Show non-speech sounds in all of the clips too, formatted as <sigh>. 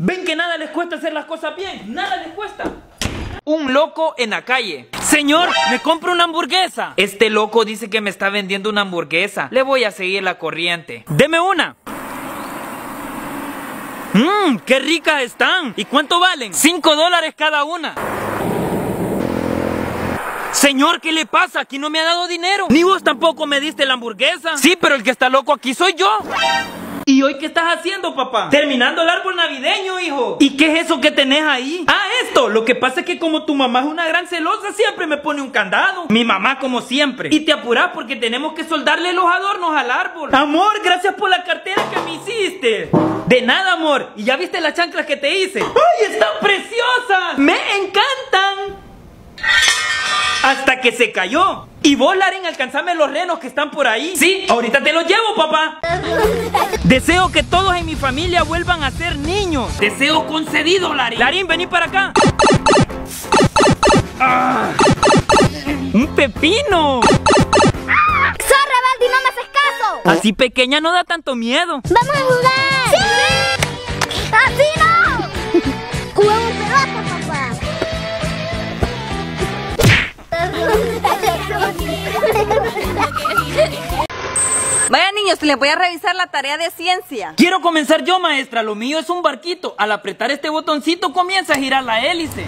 ¿Ven que nada les cuesta hacer las cosas bien? Nada les cuesta. Un loco en la calle. Señor, me compro una hamburguesa. Este loco dice que me está vendiendo una hamburguesa. Le voy a seguir la corriente. Deme una. Mmm, qué ricas están. ¿Y cuánto valen? Cinco dólares cada una. Señor, ¿qué le pasa? Aquí no me ha dado dinero. Ni vos tampoco me diste la hamburguesa. Sí, pero el que está loco aquí soy yo. ¿Y hoy qué estás haciendo, papá? Terminando el árbol navideño, hijo. ¿Y qué es eso que tenés ahí? Ah, esto. Lo que pasa es que como tu mamá es una gran celosa, siempre me pone un candado. Mi mamá, como siempre. Y te apurás porque tenemos que soldarle los adornos al árbol. Amor, gracias por la cartera que me hiciste. De nada, amor. ¿Y ya viste las chanclas que te hice? ¡Ay, están preciosas! ¡Me encantan! Hasta que se cayó. Y vos, Larín, alcanzame los renos que están por ahí. Sí, ahorita te los llevo, papá. Deseo que todos en mi familia vuelvan a ser niños. Deseo concedido, Larín. Larín, vení para acá. Ah, ¡Un pepino! ¡Soy rebelde y no me haces caso! Así pequeña no da tanto miedo. ¡Vamos a jugar! Vaya niños, les voy a revisar la tarea de ciencia. Quiero comenzar yo, maestra. Lo mío es un barquito. Al apretar este botoncito comienza a girar la hélice.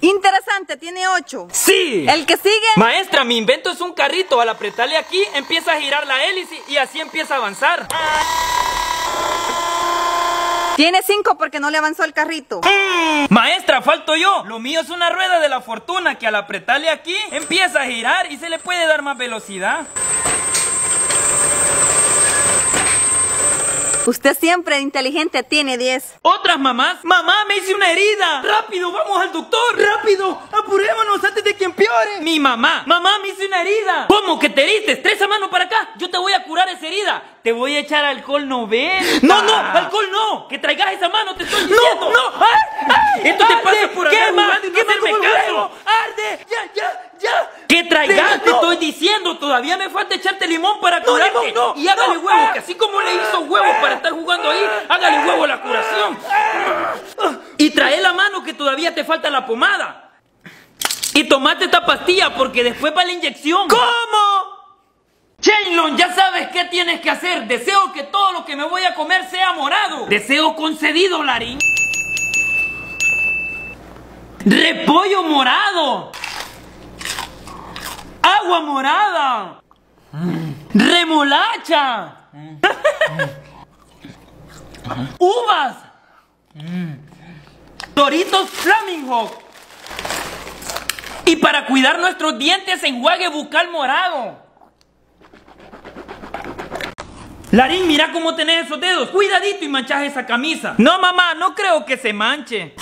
Interesante, tiene 8. ¡Sí! El que sigue. Maestra, mi invento es un carrito. Al apretarle aquí empieza a girar la hélice y así empieza a avanzar. Tiene 5 porque no le avanzó el carrito. Maestra, falto yo. Lo mío es una rueda de la fortuna que al apretarle aquí empieza a girar y se le puede dar más velocidad. Usted siempre inteligente tiene 10. Otras mamás. Mamá, me hice una herida. Rápido, vamos al doctor. Rápido, apurémonos antes de que empeore. Mi mamá. Mamá, me hice una herida. ¿Cómo que te heriste? Tres a mano para acá. Yo te voy a curar esa herida. Te voy a echar alcohol 90. No, no, alcohol no. Que traigas esa mano, te estoy diciendo. No, no. ¡Ay, ay! Esto te pasa por andar quema, jugando y no quema como el caso. ¡Arde! ¡Ya, ya, ya! Que traigas, te estoy diciendo. Todavía me falta echarte limón para No, curarte. limón, no, y hágale no. huevo, que así como le hizo huevos para estar jugando ahí, hágale huevo a la curación. Y trae la mano que todavía te falta la pomada. Y tomate esta pastilla porque después va la inyección. ¿Cómo? Chainlon, ya sabes qué tienes que hacer. Deseo que todo lo que me voy a comer sea morado. Deseo concedido, Larín. Repollo morado. Agua morada. Remolacha. Uvas. Doritos Flamingo. Y para cuidar nuestros dientes, enjuague bucal morado. Larín, mira cómo tenés esos dedos. Cuidadito y manchas esa camisa. No, mamá, no creo que se manche.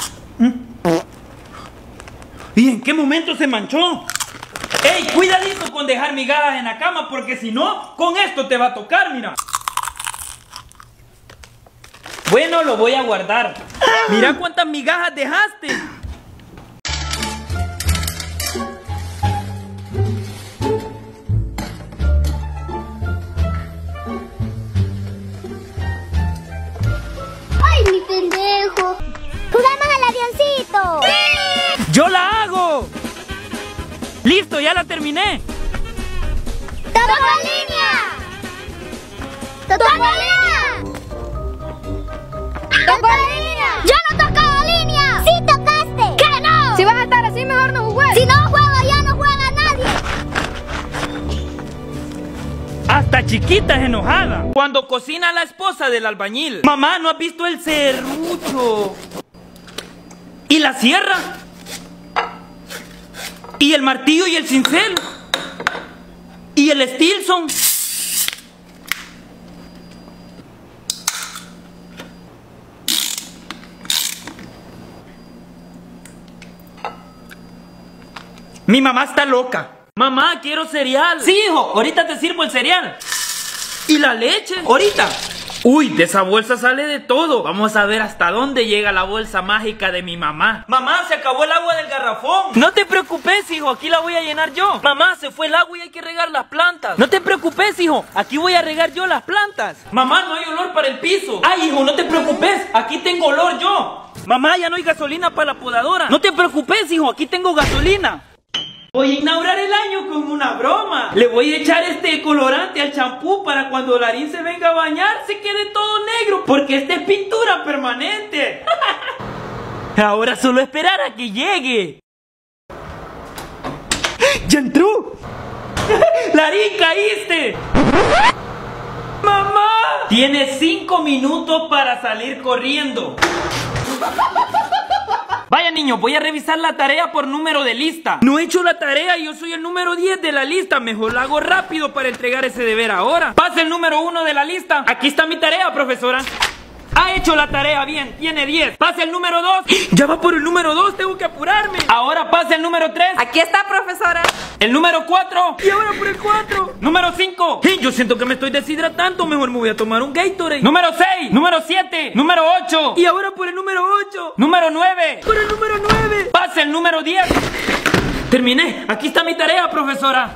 ¿Y en qué momento se manchó? ¡Ey, cuidadito con dejar migajas en la cama! Porque si no, con esto te va a tocar, mira. Bueno, lo voy a guardar. Mira cuántas migajas dejaste. Terminé! ¡Tocó línea! ¡Tocó línea! ¡Tocó línea! ¡Yo no he tocado línea! ¡Sí tocaste! ¿Qué no? Si vas a estar así, mejor no jugues. Si no juego, ya no juega nadie. Hasta chiquita es enojada. Cuando cocina la esposa del albañil. Mamá, ¿no has visto el serrucho? ¿Y la sierra? ¿Y el martillo y el cincel? ¿Y el Stilson? Mi mamá está loca. Mamá, quiero cereal. Sí, hijo, ahorita te sirvo el cereal. ¿Y la leche? Ahorita. Uy, de esa bolsa sale de todo. Vamos a ver hasta dónde llega la bolsa mágica de mi mamá. Mamá, se acabó el agua del garrafón. No te preocupes, hijo, aquí la voy a llenar yo. Mamá, se fue el agua y hay que regar las plantas. No te preocupes, hijo, aquí voy a regar yo las plantas. Mamá, no hay olor para el piso. Ay, hijo, no te preocupes, aquí tengo olor yo. Mamá, ya no hay gasolina para la podadora. No te preocupes, hijo, aquí tengo gasolina. Voy a inaugurar el año con una broma. Le voy a echar este colorante al champú para cuando Larín se venga a bañar se quede todo negro. Porque esta es pintura permanente. <laughs> Ahora solo esperar a que llegue. ¡Ya entró! <laughs> ¡Larín, caíste! ¡Mamá! Tienes cinco minutos para salir corriendo. <laughs> Vaya niño, voy a revisar la tarea por número de lista. No he hecho la tarea, yo soy el número 10 de la lista. Mejor la hago rápido para entregar ese deber ahora. Pase el número 1 de la lista. Aquí está mi tarea, profesora. Ha hecho la tarea bien, tiene 10. Pase el número 2. <gasps> Ya va por el número 2, tengo que apurarme. Ahora pase el número 3. Aquí está, profesora. El número 4. Y ahora por el 4. Número 5. Yo siento que me estoy deshidratando. Mejor me voy a tomar un Gatorade. Número 6. Número 7. Número 8. Y ahora por el número 8. Número 9. Por el número 9. Pase el número 10. Terminé. Aquí está mi tarea, profesora.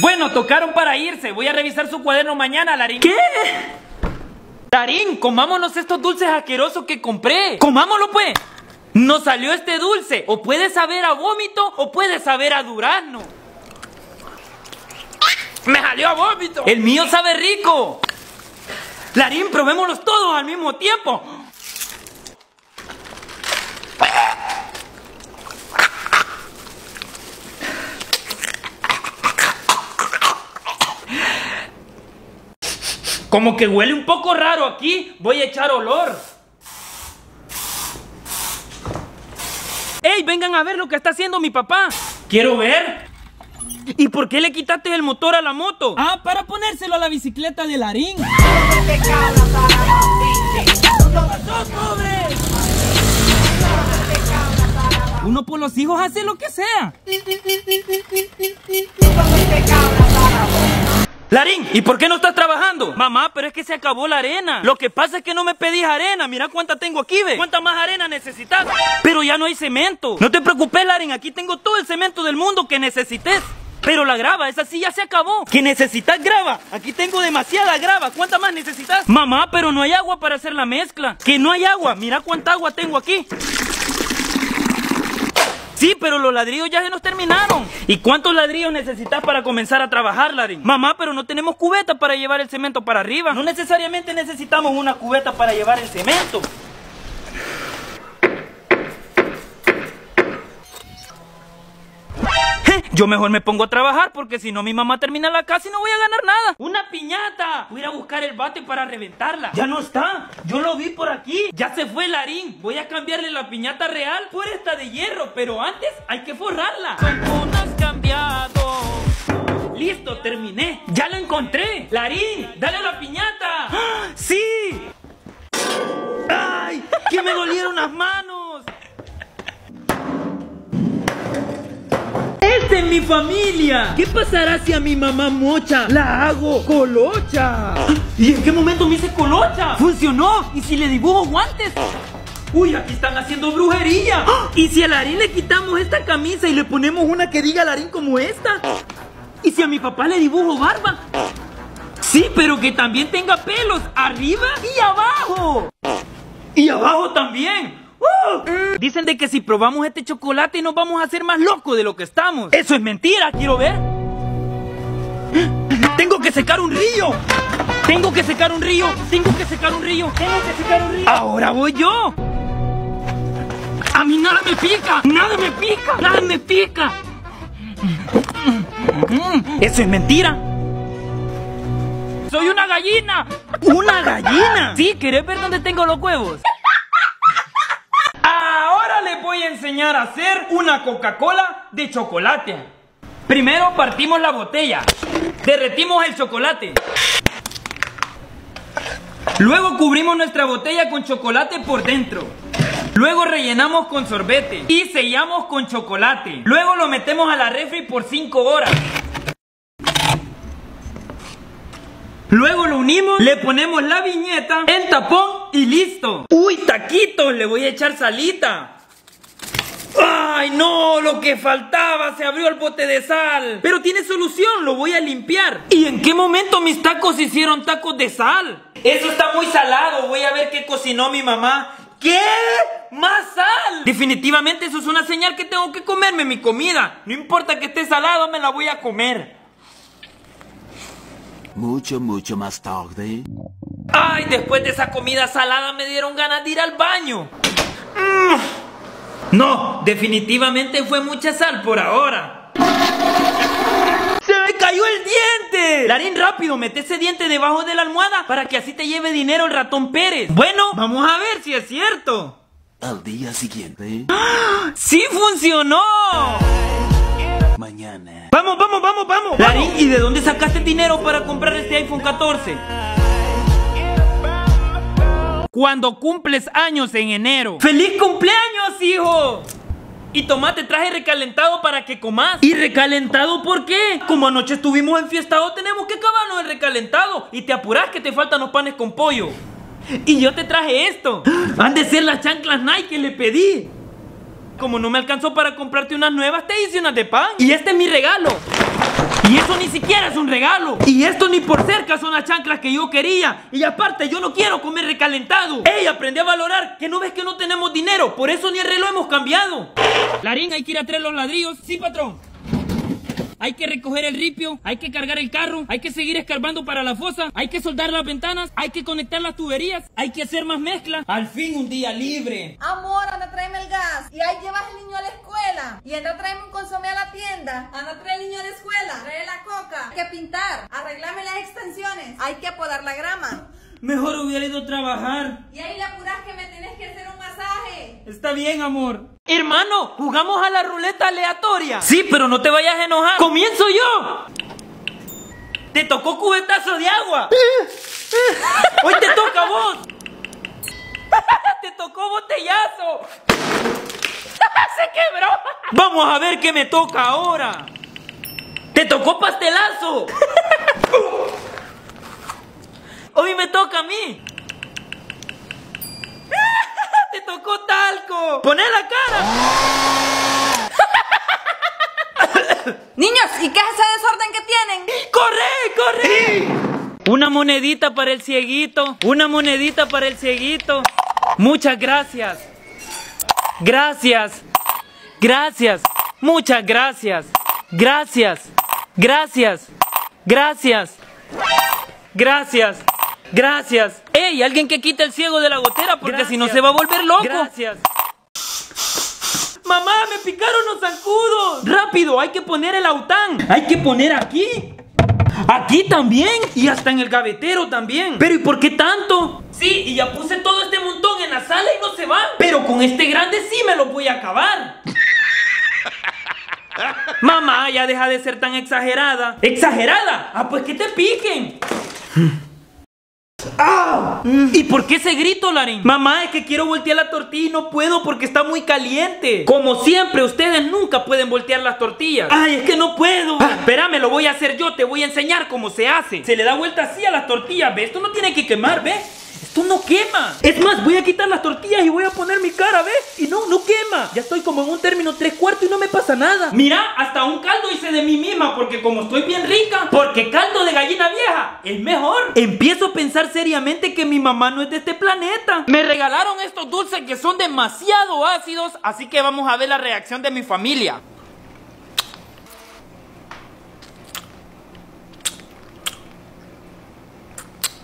Bueno, tocaron para irse. Voy a revisar su cuaderno mañana, Larín. ¿Qué? Larín, comámonos estos dulces asquerosos que compré. Comámoslo, pues. Nos salió este dulce. O puede saber a vómito o puede saber a durazno. ¡Me salió a vómito! ¡El mío sabe rico! Larín, probémoslos todos al mismo tiempo. Como que huele un poco raro aquí. Voy a echar olor. ¡Ey! Vengan a ver lo que está haciendo mi papá. Quiero ver. ¿Y por qué le quitaste el motor a la moto? Ah, para ponérselo a la bicicleta de Larín. Uno por los hijos hace lo que sea. Larín, ¿y por qué no estás trabajando? Mamá, pero es que se acabó la arena. Lo que pasa es que no me pedís arena. Mira cuánta tengo aquí, ve. ¿Cuánta más arena necesitas? Pero ya no hay cemento. No te preocupes, Larín. Aquí tengo todo el cemento del mundo que necesites. Pero la grava, esa sí ya se acabó. ¿Que necesitas grava? Aquí tengo demasiada grava. ¿Cuánta más necesitas? Mamá, pero no hay agua para hacer la mezcla. Que no hay agua. Mira cuánta agua tengo aquí. Sí, pero los ladrillos ya se nos terminaron. ¿Y cuántos ladrillos necesitas para comenzar a trabajar, Larín? Mamá, pero no tenemos cubeta para llevar el cemento para arriba. No necesariamente necesitamos una cubeta para llevar el cemento. Yo mejor me pongo a trabajar porque si no mi mamá termina la casa y no voy a ganar nada. ¡Una piñata! Voy a ir a buscar el bate para reventarla. Ya no está. Yo lo vi por aquí. Ya se fue Larín. Voy a cambiarle la piñata real por esta de hierro. Pero antes hay que forrarla. ¿Cómo has cambiado? Listo, terminé. Ya lo encontré. Larín, dale a la piñata. ¡Ah! ¡Sí! ¡Ay! ¡Que me dolieron las manos! ¡Esta es mi familia! ¿Qué pasará si a mi mamá mocha la hago colocha? ¿Y en qué momento me hice colocha? ¡Funcionó! ¿Y si le dibujo guantes? ¡Uy, aquí están haciendo brujería! ¿Y si a Larín le quitamos esta camisa y le ponemos una que diga Larín como esta? ¿Y si a mi papá le dibujo barba? Sí, pero que también tenga pelos arriba y abajo. Y abajo también. ¡Uh! Dicen de que si probamos este chocolate nos vamos a hacer más locos de lo que estamos. Eso es mentira, quiero ver. <gasps> Tengo que secar un río. Tengo que secar un río. Tengo que secar un río. Tengo que secar un río. Ahora voy yo. A mí nada me pica. Nada me pica. Nada me pica. Eso es mentira. Soy una gallina. ¿Una gallina? Sí, ¿querés ver dónde tengo los huevos? Ahora les voy a enseñar a hacer una Coca-Cola de chocolate. Primero partimos la botella. Derretimos el chocolate. Luego cubrimos nuestra botella con chocolate por dentro. Luego rellenamos con sorbete y sellamos con chocolate. Luego lo metemos a la refri por 5 horas. Luego lo unimos, le ponemos la viñeta, el tapón y listo. Uy, taquitos, le voy a echar salita. ¡Ay, no! Lo que faltaba, se abrió el bote de sal. Pero tiene solución, lo voy a limpiar. ¿Y en qué momento mis tacos hicieron tacos de sal? Eso está muy salado, voy a ver qué cocinó mi mamá. ¿Qué? ¿Más sal? Definitivamente eso es una señal que tengo que comerme mi comida. No importa que esté salado, me la voy a comer. Mucho, mucho más tarde. Ay, después de esa comida salada me dieron ganas de ir al baño. Mm. No, definitivamente fue mucha sal por ahora. ¡Se me cayó el diente! Larín, rápido, mete ese diente debajo de la almohada para que así te lleve dinero el ratón Pérez. Bueno, vamos a ver si es cierto. Al día siguiente. <gasps> ¡Sí funcionó! Mañana. Vamos, vamos, vamos, vamos. Larín, ¿y de dónde sacaste dinero para comprar este iPhone 14? Cuando cumples años en enero. ¡Feliz cumpleaños, hijo! Y tomate traje recalentado para que comas. ¿Y recalentado por qué? Como anoche estuvimos enfiestados, tenemos que acabarnos el recalentado. Y te apuras que te faltan los panes con pollo. Y yo te traje esto. <gasps> Han de ser las chanclas Nike que le pedí. Como no me alcanzó para comprarte unas nuevas, te hice unas de pan. Y este es mi regalo. Y eso ni siquiera es un regalo. Y esto ni por cerca son las chanclas que yo quería. Y aparte, yo no quiero comer recalentado. Ey, aprendí a valorar que no ves que no tenemos dinero. Por eso ni el reloj hemos cambiado. Larín, hay que ir a traer los ladrillos. Sí, patrón. Hay que recoger el ripio, hay que cargar el carro, hay que seguir escarbando para la fosa, hay que soldar las ventanas, hay que conectar las tuberías, hay que hacer más mezcla. Al fin un día libre. Amor, anda, tráeme el gas. Y ahí llevas al niño a la escuela. Y anda, tráeme un consomé a la tienda. Anda, trae el niño a la escuela. Trae la coca. Hay que pintar. Arreglame las extensiones. Hay que podar la grama. Mejor hubiera ido a trabajar. Y ahí la apuras que me tienes que hacer un masaje. Está bien, amor. Hermano, jugamos a la ruleta aleatoria. Sí, pero no te vayas a enojar. ¡Comienzo yo! Te tocó cubetazo de agua. <laughs> Hoy te toca a vos. te tocó botellazo. <laughs> Se quebró. Vamos a ver qué me toca ahora. Te tocó pastelazo. <laughs> Hoy me toca a mí. <laughs> ¡Te tocó talco! ¡Poné la cara! <laughs> Niños, ¿y qué es ese desorden que tienen? ¡Corre, corre! Una monedita para el cieguito. Una monedita para el cieguito. Muchas gracias. Gracias. Gracias. Muchas gracias. Gracias. Gracias. Gracias. Gracias. Gracias. ¡Ey! Alguien que quite el ciego de la gotera porque si no se va a volver loco. Gracias. ¡Mamá! ¡Me picaron los zancudos! ¡Rápido! Hay que poner el aután. Hay que poner aquí. Aquí también. Y hasta en el gavetero también. Pero ¿y por qué tanto? Sí, y ya puse todo este montón en la sala y no se van. Pero con este grande sí me lo voy a acabar. <laughs> Mamá, ya deja de ser tan exagerada. ¿Exagerada? Ah, pues que te piquen. <laughs> ¡Ah! ¿Y por qué ese grito, Larín? Mamá, es que quiero voltear la tortilla y no puedo porque está muy caliente. Como siempre, ustedes nunca pueden voltear las tortillas. ¡Ay, es que no puedo! Ah, espérame, lo voy a hacer yo, te voy a enseñar cómo se hace. Se le da vuelta así a las tortillas, ¿ves? Esto no tiene que quemar, ¿ves? Esto no quema. Es más, voy a quitar las tortillas y voy a poner mi cara, ¿ves? Y no, no quema. Ya estoy como en un término tres cuartos y no me pasa nada. Mira, hasta un caldo hice de mí misma porque como estoy bien rica, porque caldo de gallina vieja es mejor. Empiezo a pensar seriamente que mi mamá no es de este planeta. Me regalaron estos dulces que son demasiado ácidos, así que vamos a ver la reacción de mi familia.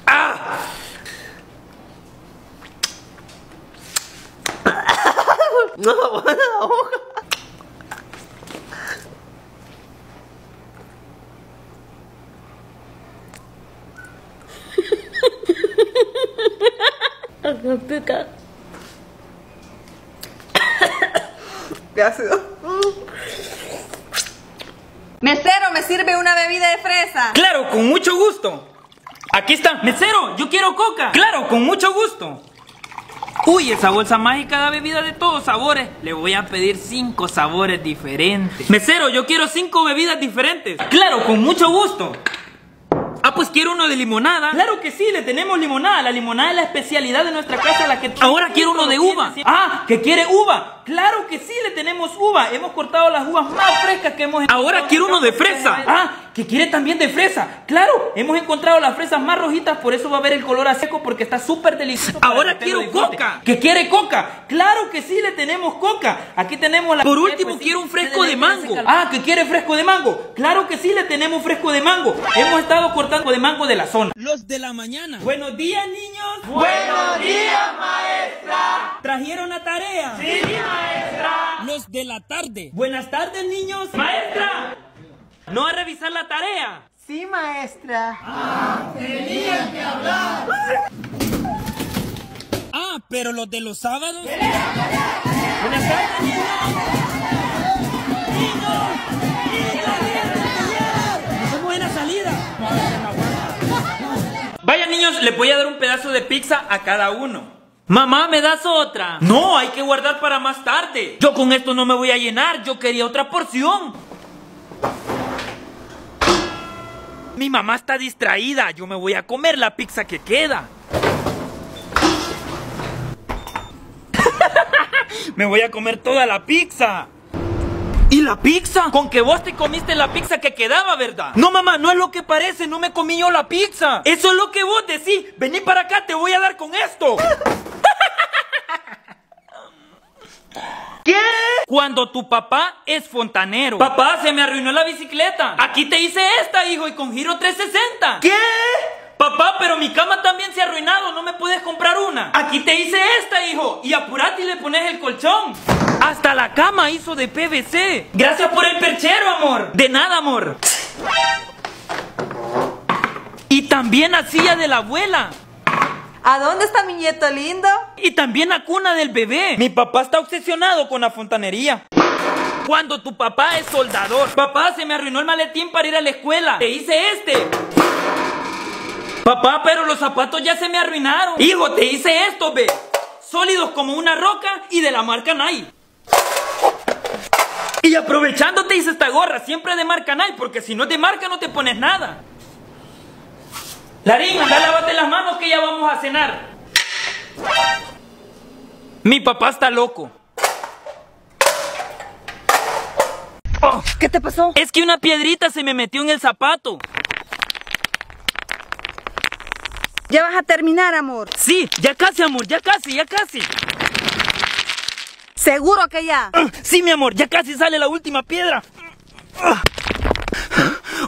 ¡Ah! No, <laughs> la hoja. ¿Qué ácido? Mesero, ¿me sirve una bebida de fresa? Claro, con mucho gusto. Aquí está. Mesero, yo quiero coca. Claro, con mucho gusto. Uy, esa bolsa mágica da bebida de todos sabores. Le voy a pedir cinco sabores diferentes. Mesero, yo quiero cinco bebidas diferentes. Claro, con mucho gusto. Ah, pues quiero uno de limonada. Claro que sí, le tenemos limonada. La limonada es la especialidad de nuestra casa, la que Ahora quiero uno de uva. Ah, que quiere uva. Claro que sí, le tenemos uva. Hemos cortado las uvas más frescas que hemos Ahora quiero uno de fresa. Ah, que quiere también de fresa. Claro, hemos encontrado las fresas más rojitas, por eso va a ver el color a seco porque está súper delicioso. Ahora quiero coca. Que quiere coca. Claro que sí, le tenemos coca. Aquí tenemos la Por último, pues quiero un fresco de mango. Ah, que quiere fresco de mango. Claro que sí, le tenemos fresco de mango. Hemos estado cortando de mango de la zona. Los de la mañana. Buenos días, niños. Buenos días, maestra. ¿Trajeron la tarea? Sí, maestra. Los de la tarde. Buenas tardes, niños. Maestra. ¿No a revisar la tarea? Sí, maestra. Ah, tenían que hablar. Ah, pero los de los sábados. Buenas tardes, niños. Niños. Niños. buena salida. Vaya niños, les voy a dar un pedazo de pizza a cada uno. Mamá, ¿me das otra? No, hay que guardar para más tarde. Yo con esto no me voy a llenar, yo quería otra porción. Mi mamá está distraída, yo me voy a comer la pizza que queda. <laughs> me voy a comer toda la pizza. ¿Y la pizza? Con que vos te comiste la pizza que quedaba, ¿verdad? No, mamá, no es lo que parece, no me comí yo la pizza. Eso es lo que vos decís. Vení para acá, te voy a dar con esto. <laughs> ¿Qué? Cuando tu papá es fontanero. Papá, se me arruinó la bicicleta. Aquí te hice esta, hijo, y con giro 360. ¿Qué? Papá, pero mi cama también se ha arruinado, ¿no me puedes comprar una? Aquí te hice esta, hijo, y apurate y le pones el colchón. Hasta la cama hizo de PVC. Gracias por el perchero, amor. De nada, amor. Y también hacía de la abuela. ¿A dónde está mi nieto lindo? Y también la cuna del bebé. Mi papá está obsesionado con la fontanería. Cuando tu papá es soldador. Papá, se me arruinó el maletín para ir a la escuela. Te hice este. Papá, pero los zapatos ya se me arruinaron. Hijo, te hice esto, ve. Sólidos como una roca y de la marca Nike. Y aprovechando te hice esta gorra, siempre de marca Nike, porque si no es de marca no te pones nada. Larín, anda, lávate las manos que ya vamos a cenar. Mi papá está loco. Oh, ¿Qué te pasó? Es que una piedrita se me metió en el zapato. Ya vas a terminar, amor. Sí, ya casi, amor, ya casi, ya casi. ¿Seguro que ya? Ah, sí, mi amor, ya casi sale la última piedra. Ah.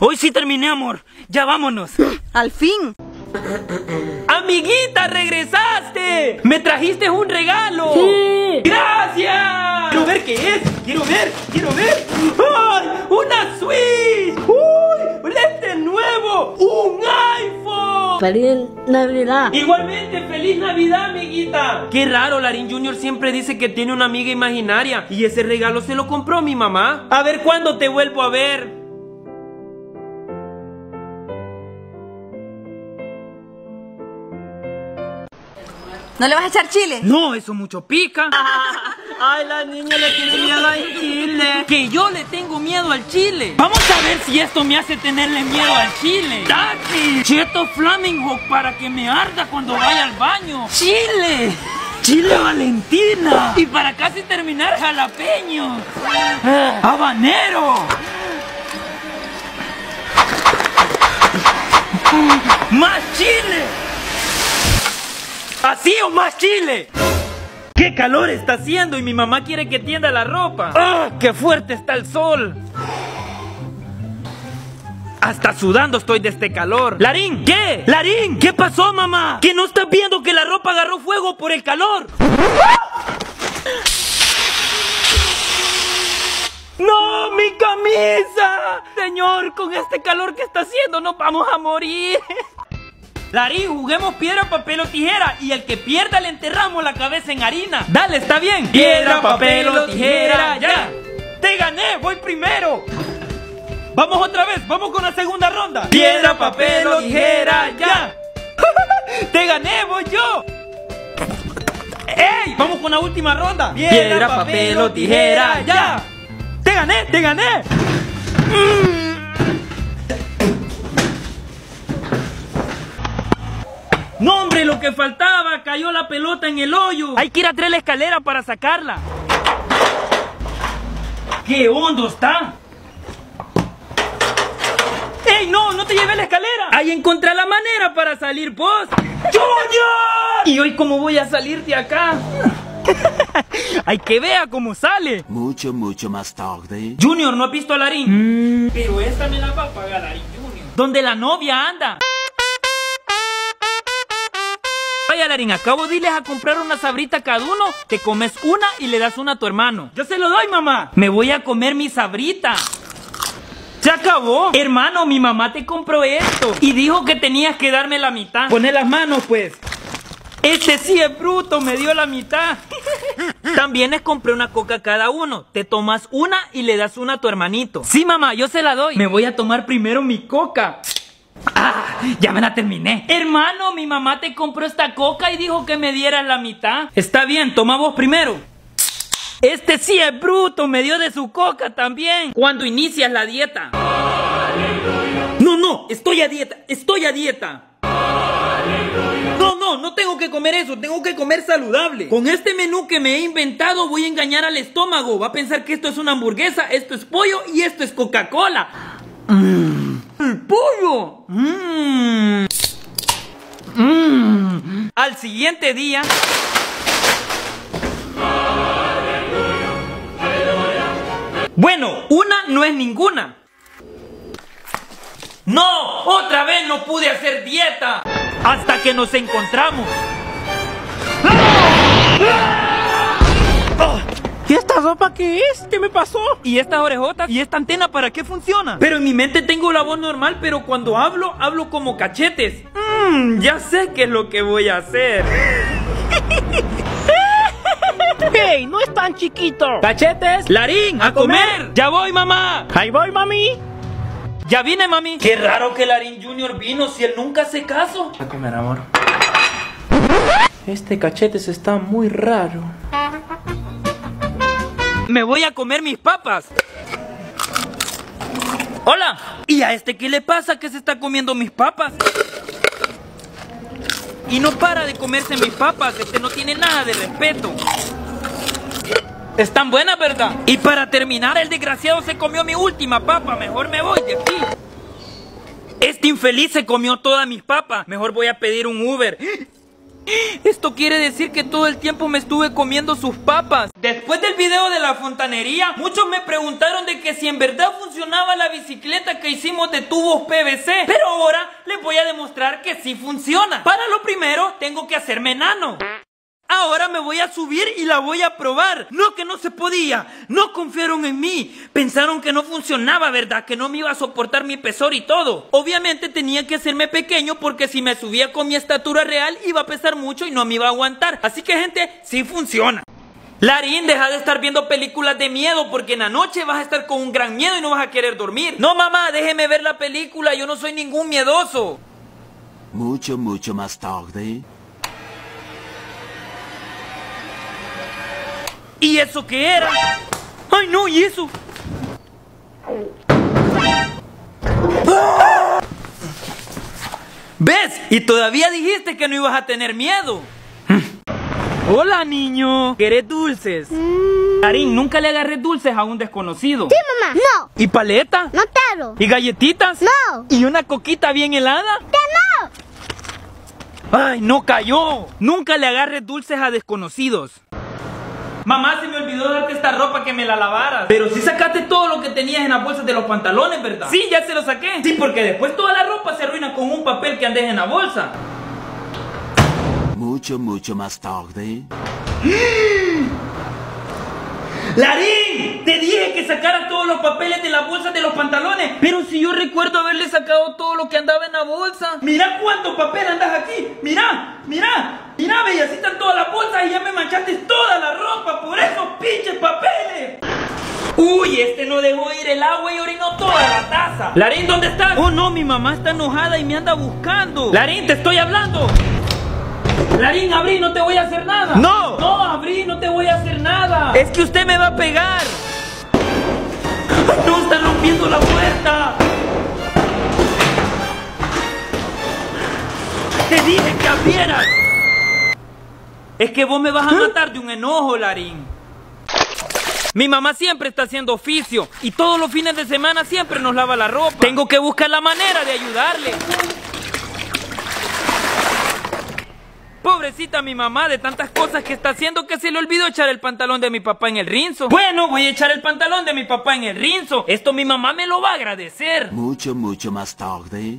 Hoy sí terminé, amor. Ya vámonos. Al fin. <coughs> Amiguita, regresaste. Me trajiste un regalo. Sí. Gracias. Quiero ver qué es. Quiero ver, quiero ver. ¡Ay! ¡Una Switch! ¡Uy! ¡Un este nuevo! ¡Un iPhone! Feliz Navidad. Igualmente, feliz Navidad, amiguita. Qué raro, Larín Junior siempre dice que tiene una amiga imaginaria y ese regalo se lo compró mi mamá. A ver cuándo te vuelvo a ver. ¿No le vas a echar chile? No, eso mucho pica. <laughs> Ay, la niña le tiene miedo al chile. Que yo le tengo miedo al chile. Vamos a ver si esto me hace tenerle miedo al chile. ¡Taki! Cheto Flamingo para que me arda cuando vaya al baño. ¡Chile! Chile Valentina. Y para casi terminar, jalapeño. ¡Habanero! ¡Más chile! ¿Así o más chile? ¡Qué calor está haciendo! Y mi mamá quiere que tienda la ropa. ¡Ah! ¡Qué fuerte está el sol! Hasta sudando estoy de este calor. ¡Larín! ¿Qué? ¡Larín! ¿Qué pasó, mamá? ¿Que no estás viendo que la ropa agarró fuego por el calor? ¡No, mi camisa! Señor, con este calor que está haciendo nos vamos a morir. Larín, juguemos piedra, papel o tijera y el que pierda le enterramos la cabeza en harina. Dale, está bien. Piedra, papel o tijera, ya. Te gané, voy primero. Vamos otra vez, vamos con la segunda ronda. Piedra, papel o tijera, ya. <laughs> Te gané, voy yo. ¡Ey! Vamos con la última ronda. Piedra, papel o tijera, ya. Te gané, te gané. Mm. No, hombre, lo que faltaba, cayó la pelota en el hoyo. Hay que ir a traer la escalera para sacarla. ¡Qué hondo está! ¡Ey, no! ¡No te lleves la escalera! Ahí encontré la manera para salir, vos. ¡Junior! ¿Y hoy cómo voy a salir de acá? <laughs> Hay que vea cómo sale. Mucho, mucho más tarde. Junior, ¿no has visto a Larín? Mm. Pero esta me la va a pagar Larín Junior. ¿Dónde la novia anda? Larín, acabo de irles a comprar una sabrita cada uno. Te comes una y le das una a tu hermano. Yo se lo doy, mamá. Me voy a comer mi sabrita. Se acabó. Hermano, mi mamá te compró esto. Y dijo que tenías que darme la mitad. Poné las manos, pues. Este sí es bruto, me dio la mitad. <laughs> También les compré una coca cada uno. Te tomas una y le das una a tu hermanito. Sí, mamá, yo se la doy. Me voy a tomar primero mi coca. Ah, ya me la terminé. Hermano, mi mamá te compró esta coca y dijo que me dieras la mitad. Está bien, toma vos primero. Este sí es bruto, me dio de su coca también. Cuando inicias la dieta. No, no, estoy a dieta, estoy a dieta. No, no, no tengo que comer eso, tengo que comer saludable. Con este menú que me he inventado voy a engañar al estómago. Va a pensar que esto es una hamburguesa, esto es pollo y esto es Coca-Cola. Mmm. ¡El pollo! Mmm. Mmm. Al siguiente día... Bueno, una no es ninguna. ¡No! ¡Otra vez no pude hacer dieta! Hasta que nos encontramos. ¿Y esta ropa qué es? ¿Qué me pasó? ¿Y estas orejotas? ¿Y esta antena para qué funciona? Pero en mi mente tengo la voz normal, pero cuando hablo, hablo como cachetes. Mmm, ya sé qué es lo que voy a hacer. <laughs> ¡Hey! ¡No es tan chiquito! ¡Cachetes! ¡Larín! ¡A, comer! ¡Ya voy, mamá! ¡Ahí voy, mami! ¡Ya vine, mami! ¡Qué raro que Larín Junior vino si él nunca hace caso! A comer, amor. Este cachetes está muy raro. ¡Me voy a comer mis papas! ¡Hola! ¿Y a este qué le pasa que se está comiendo mis papas? Y no para de comerse mis papas, este no tiene nada de respeto. Están buenas, ¿verdad? Y para terminar, el desgraciado se comió mi última papa. Mejor me voy de aquí. Este infeliz se comió todas mis papas. Mejor voy a pedir un Uber. Esto quiere decir que todo el tiempo me estuve comiendo sus papas. Después del video de la fontanería, muchos me preguntaron de que si en verdad funcionaba la bicicleta que hicimos de tubos PVC. Pero ahora les voy a demostrar que sí funciona. Para lo primero, tengo que hacerme enano. Ahora me voy a subir y la voy a probar. No que no se podía. No confiaron en mí. Pensaron que no funcionaba, ¿verdad? Que no me iba a soportar mi pesor y todo. Obviamente tenía que hacerme pequeño porque si me subía con mi estatura real iba a pesar mucho y no me iba a aguantar. Así que gente, sí funciona. Larín, deja de estar viendo películas de miedo porque en la noche vas a estar con un gran miedo y no vas a querer dormir. No, mamá, déjeme ver la película, yo no soy ningún miedoso. Mucho, mucho más tarde. ¿Y eso qué era? ¡Ay, no! ¿Y eso? ¿Ves? Y todavía dijiste que no ibas a tener miedo. Hola, niño. ¿Querés dulces? Karin, nunca le agarré dulces a un desconocido. Sí, mamá. No. ¿Y paleta? No quiero. ¿Y galletitas? No. ¿Y una coquita bien helada? Que no. ¡Ay, no cayó! Nunca le agarres dulces a desconocidos. Mamá, se me olvidó darte esta ropa que me la lavaras. Pero si sacaste todo lo que tenías en las bolsas de los pantalones, ¿verdad? Sí, ya se lo saqué. Sí, porque después toda la ropa se arruina con un papel que andes en la bolsa. Mucho, mucho más tarde. ¡Larín! Te dije que sacaras todos los papeles de las bolsas de los pantalones. Pero si yo recuerdo haberle sacado todo lo que andaba en la bolsa. Mira cuánto papel andas aquí. Mira, mira. Mira, bella, así están todas las bolsas y ya me manchaste toda la ropa por esos pinches papeles. Uy, este no dejó ir el agua y orinó toda la taza. Larín, ¿dónde estás? Oh, no, mi mamá está enojada y me anda buscando. Larín, te estoy hablando. Larín, abrí, no te voy a hacer nada. No. No, abrí, no te voy a hacer nada. Es que usted me va a pegar. No, está rompiendo la puerta. Te dije que abrieras. Es que vos me vas a matar de un enojo, Larín. Mi mamá siempre está haciendo oficio y todos los fines de semana siempre nos lava la ropa. Tengo que buscar la manera de ayudarle. Pobrecita mi mamá de tantas cosas que está haciendo que se le olvidó echar el pantalón de mi papá en el rinzo. Bueno, voy a echar el pantalón de mi papá en el rinzo. Esto mi mamá me lo va a agradecer. Mucho, mucho más tarde.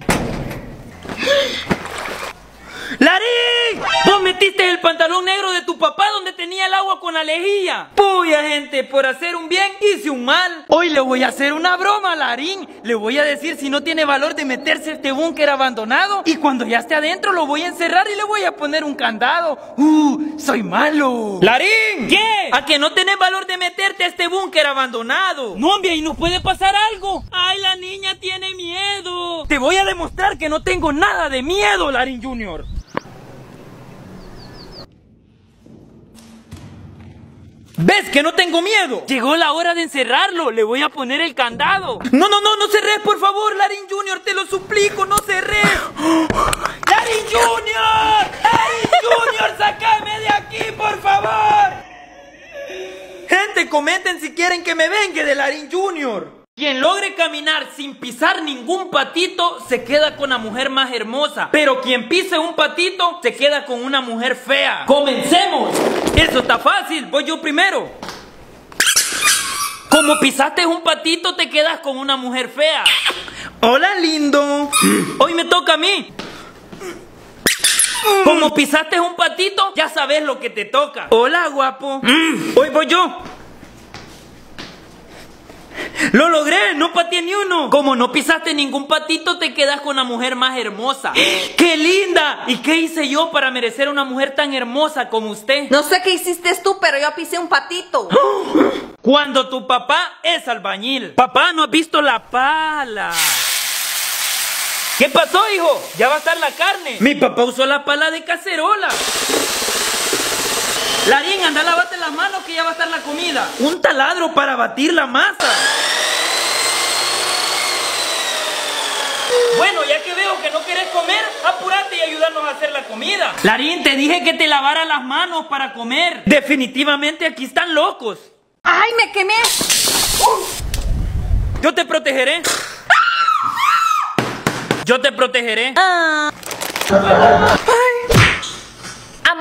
¡Larín! Vos metiste el pantalón negro de tu papá donde tenía el agua con la lejía. Puya, gente, por hacer un bien hice un mal. Hoy le voy a hacer una broma Larín. Le voy a decir si no tiene valor de meterse a este búnker abandonado. Y cuando ya esté adentro lo voy a encerrar y le voy a poner un candado. ¡Uh! ¡Soy malo! ¡Larín! ¿Qué? ¿A que no tenés valor de meterte a este búnker abandonado? No, hombre, ahí nos puede pasar algo. ¡Ay, la niña tiene miedo! Te voy a demostrar que no tengo nada de miedo, Larín Junior. ¿Ves que no tengo miedo? Llegó la hora de encerrarlo. Le voy a poner el candado. No, no, no, no cerrés, por favor, Larin Junior. Te lo suplico, no cerrés. ¡Larin Junior! ¡Larin Junior, sácame de aquí, por favor! Gente, comenten si quieren que me vengue de Larin Junior. Quien logre caminar sin pisar ningún patito se queda con la mujer más hermosa. Pero quien pise un patito se queda con una mujer fea. ¡Comencemos! Eso está fácil, voy yo primero. Como pisaste un patito te quedas con una mujer fea. Hola lindo. Hoy me toca a mí. Como pisaste un patito, ya sabes lo que te toca. Hola guapo. Hoy voy yo. ¡Lo logré! ¡No pateé ni uno! Como no pisaste ningún patito, te quedas con la mujer más hermosa. ¡Qué linda! ¿Y qué hice yo para merecer una mujer tan hermosa como usted? No sé qué hiciste tú, pero yo pisé un patito. <gasps> Cuando tu papá es albañil. Papá, ¿no has visto la pala? ¿Qué pasó, hijo? Ya va a estar la carne. Mi papá usó la pala de cacerola. Larín, anda, lávate las manos que ya va a estar la comida. Un taladro para batir la masa. Bueno, ya que veo que no quieres comer, apúrate y ayúdanos a hacer la comida. Larín, te dije que te lavara las manos para comer. Definitivamente aquí están locos. ¡Ay, me quemé! Yo te protegeré. Yo te protegeré.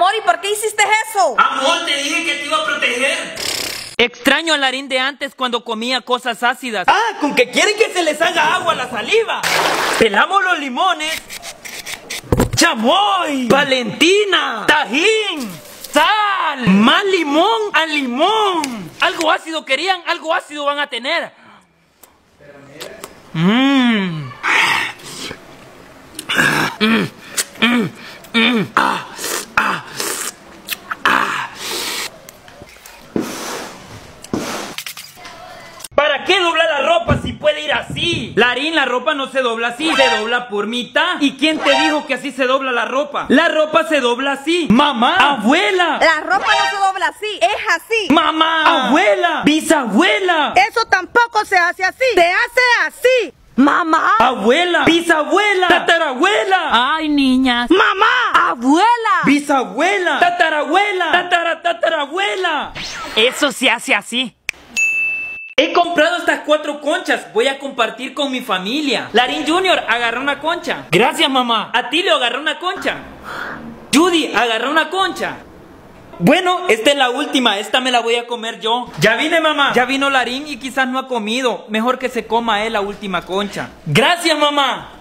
Amor, ¿y por qué hiciste eso? Amor, te dije que te iba a proteger. Extraño al Larín de antes cuando comía cosas ácidas. Ah, con que quieren que se les haga agua a la saliva. Pelamos los limones. Chamoy, Valentina, Tajín, sal, más limón al limón. Algo ácido querían, algo ácido van a tener. Mmm. Mm, mm, mm. Ah, ah, ¿Para qué doblar la ropa si puede ir así? Larín, la ropa no se dobla así, se dobla por mitad. ¿Y quién te dijo que así se dobla la ropa? La ropa se dobla así. Mamá, abuela, La ropa no se dobla así, es así. mamá, abuela, bisabuela, Eso tampoco se hace así. Se hace así. Mamá. abuela, bisabuela, tatarabuela, Ay, niñas. Mamá. Abuela. bisabuela, tatarabuela, tatara, tatarabuela. Eso se hace así. He comprado estas cuatro conchas. Voy a compartir con mi familia. Larín Junior, agarra una concha. Gracias, mamá. A ti le agarré una concha. Judy, agarra una concha. Bueno, esta es la última. Esta me la voy a comer yo. Ya vine, mamá. Ya vino Larín y quizás no ha comido. Mejor que se coma él la última concha. Gracias, mamá.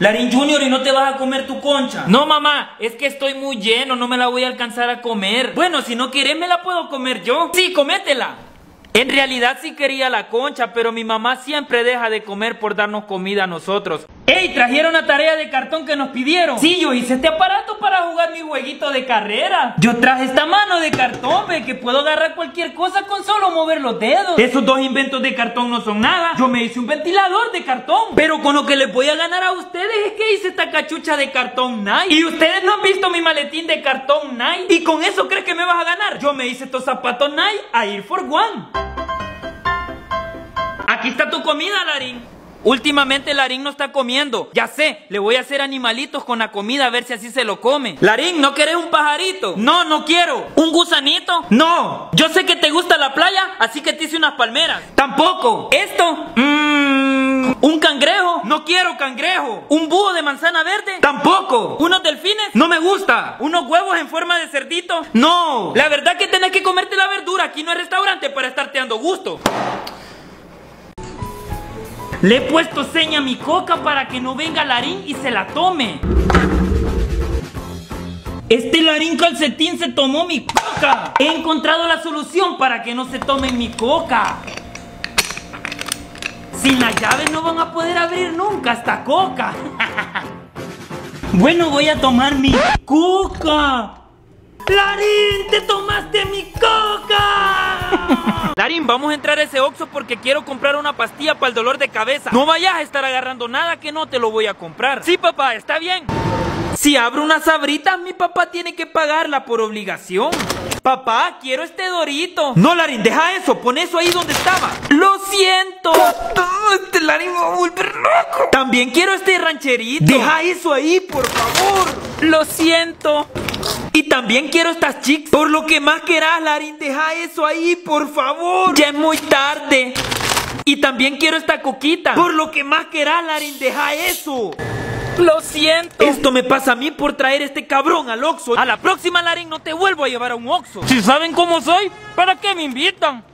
Larín Junior, ¿y no te vas a comer tu concha? No, mamá, es que estoy muy lleno, no me la voy a alcanzar a comer. Bueno, si no quieres, me la puedo comer yo. Sí, cométela. En realidad sí quería la concha, pero mi mamá siempre deja de comer por darnos comida a nosotros. ¡Ey! Trajeron la tarea de cartón que nos pidieron. Sí, yo hice este aparato para jugar mi jueguito de carrera. Yo traje esta mano de cartón, ve, que puedo agarrar cualquier cosa con solo mover los dedos. Esos dos inventos de cartón no son nada. Yo me hice un ventilador de cartón. Pero con lo que les voy a ganar a ustedes es que hice esta cachucha de cartón Nike. Y ustedes no han visto mi maletín de cartón Nike. Y con eso crees que me vas a ganar. Yo me hice estos zapatos Nike a ir for one. Aquí está tu comida, Larín. Últimamente Larín no está comiendo. Ya sé, le voy a hacer animalitos con la comida a ver si así se lo come. Larín, ¿no querés un pajarito? No, no quiero. ¿Un gusanito? No. Yo sé que te gusta la playa, así que te hice unas palmeras. Tampoco. ¿Esto? Mmm. ¿Un cangrejo? No quiero cangrejo. ¿Un búho de manzana verde? Tampoco. ¿Unos delfines? No me gusta. ¿Unos huevos en forma de cerdito? No. La verdad que tenés que comerte la verdura. Aquí no hay restaurante para estarte dando gusto. Le he puesto seña a mi coca para que no venga Larín y se la tome. Este Larín calcetín se tomó mi coca. He encontrado la solución para que no se tomen mi coca. Sin las llaves no van a poder abrir nunca esta coca. <laughs> bueno, voy a tomar mi coca. ¡Larín, te tomaste mi coca! Larín, vamos a entrar a ese Oxxo porque quiero comprar una pastilla para el dolor de cabeza. No vayas a estar agarrando nada que no te lo voy a comprar. Sí, papá, está bien. Si abro unas sabritas, mi papá tiene que pagarla por obligación. Papá, quiero este dorito. No, Larín, deja eso. Pon eso ahí donde estaba. Lo siento. este Larín va a volver loco. También quiero este rancherito. Deja eso ahí, por favor. Lo siento. Y también quiero estas chicas. Por lo que más querás, Larín, deja eso ahí, por favor. Ya es muy tarde. Y también quiero esta coquita. Por lo que más querás, Larín, deja eso. Lo siento. Esto me pasa a mí por traer este cabrón al Oxxo. A la próxima, Larín, no te vuelvo a llevar a un Oxxo. Si saben cómo soy, ¿para qué me invitan?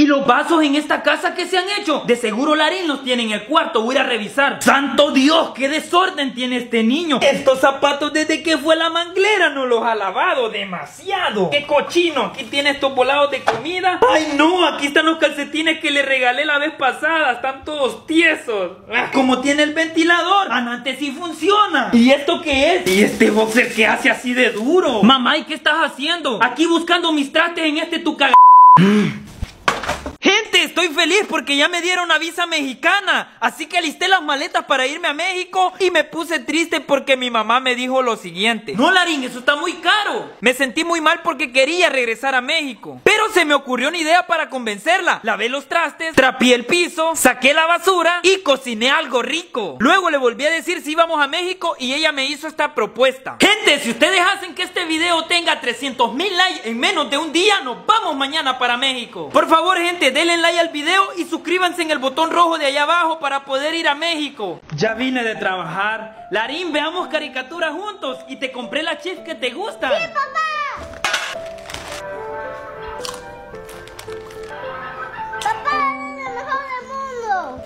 ¿Y los vasos en esta casa que se han hecho? De seguro Larín los tiene en el cuarto, voy a revisar. ¡Santo Dios! ¡Qué desorden tiene este niño! Estos zapatos desde que fue la manglera no los ha lavado demasiado. ¡Qué cochino! Aquí tiene estos volados de comida. ¡Ay no! Aquí están los calcetines que le regalé la vez pasada. Están todos tiesos. Ah, como tiene el ventilador. Antes sí funciona. ¿Y esto qué es? ¿Y este boxer que hace así de duro? Mamá, ¿y qué estás haciendo? Aquí buscando mis trastes en este tu cag... <gasps> <gasps> <gasps> Gente, estoy feliz porque ya me dieron una visa mexicana. Así que alisté las maletas para irme a México y me puse triste porque mi mamá me dijo lo siguiente. No, Larín, eso está muy caro. Me sentí muy mal porque quería regresar a México. Pero se me ocurrió una idea para convencerla. Lavé los trastes, trapié el piso, saqué la basura y cociné algo rico. Luego le volví a decir si íbamos a México y ella me hizo esta propuesta. Gente, si ustedes hacen que este video tenga 300 mil likes en menos de un día, nos vamos mañana para México. Por favor, gente, denle like al video y suscríbanse en el botón rojo de allá abajo para poder ir a México. Ya vine de trabajar. Larín, veamos caricaturas juntos y te compré la chip que te gusta. ¡Sí, papá! ¡Papá, es lo mejor del mundo!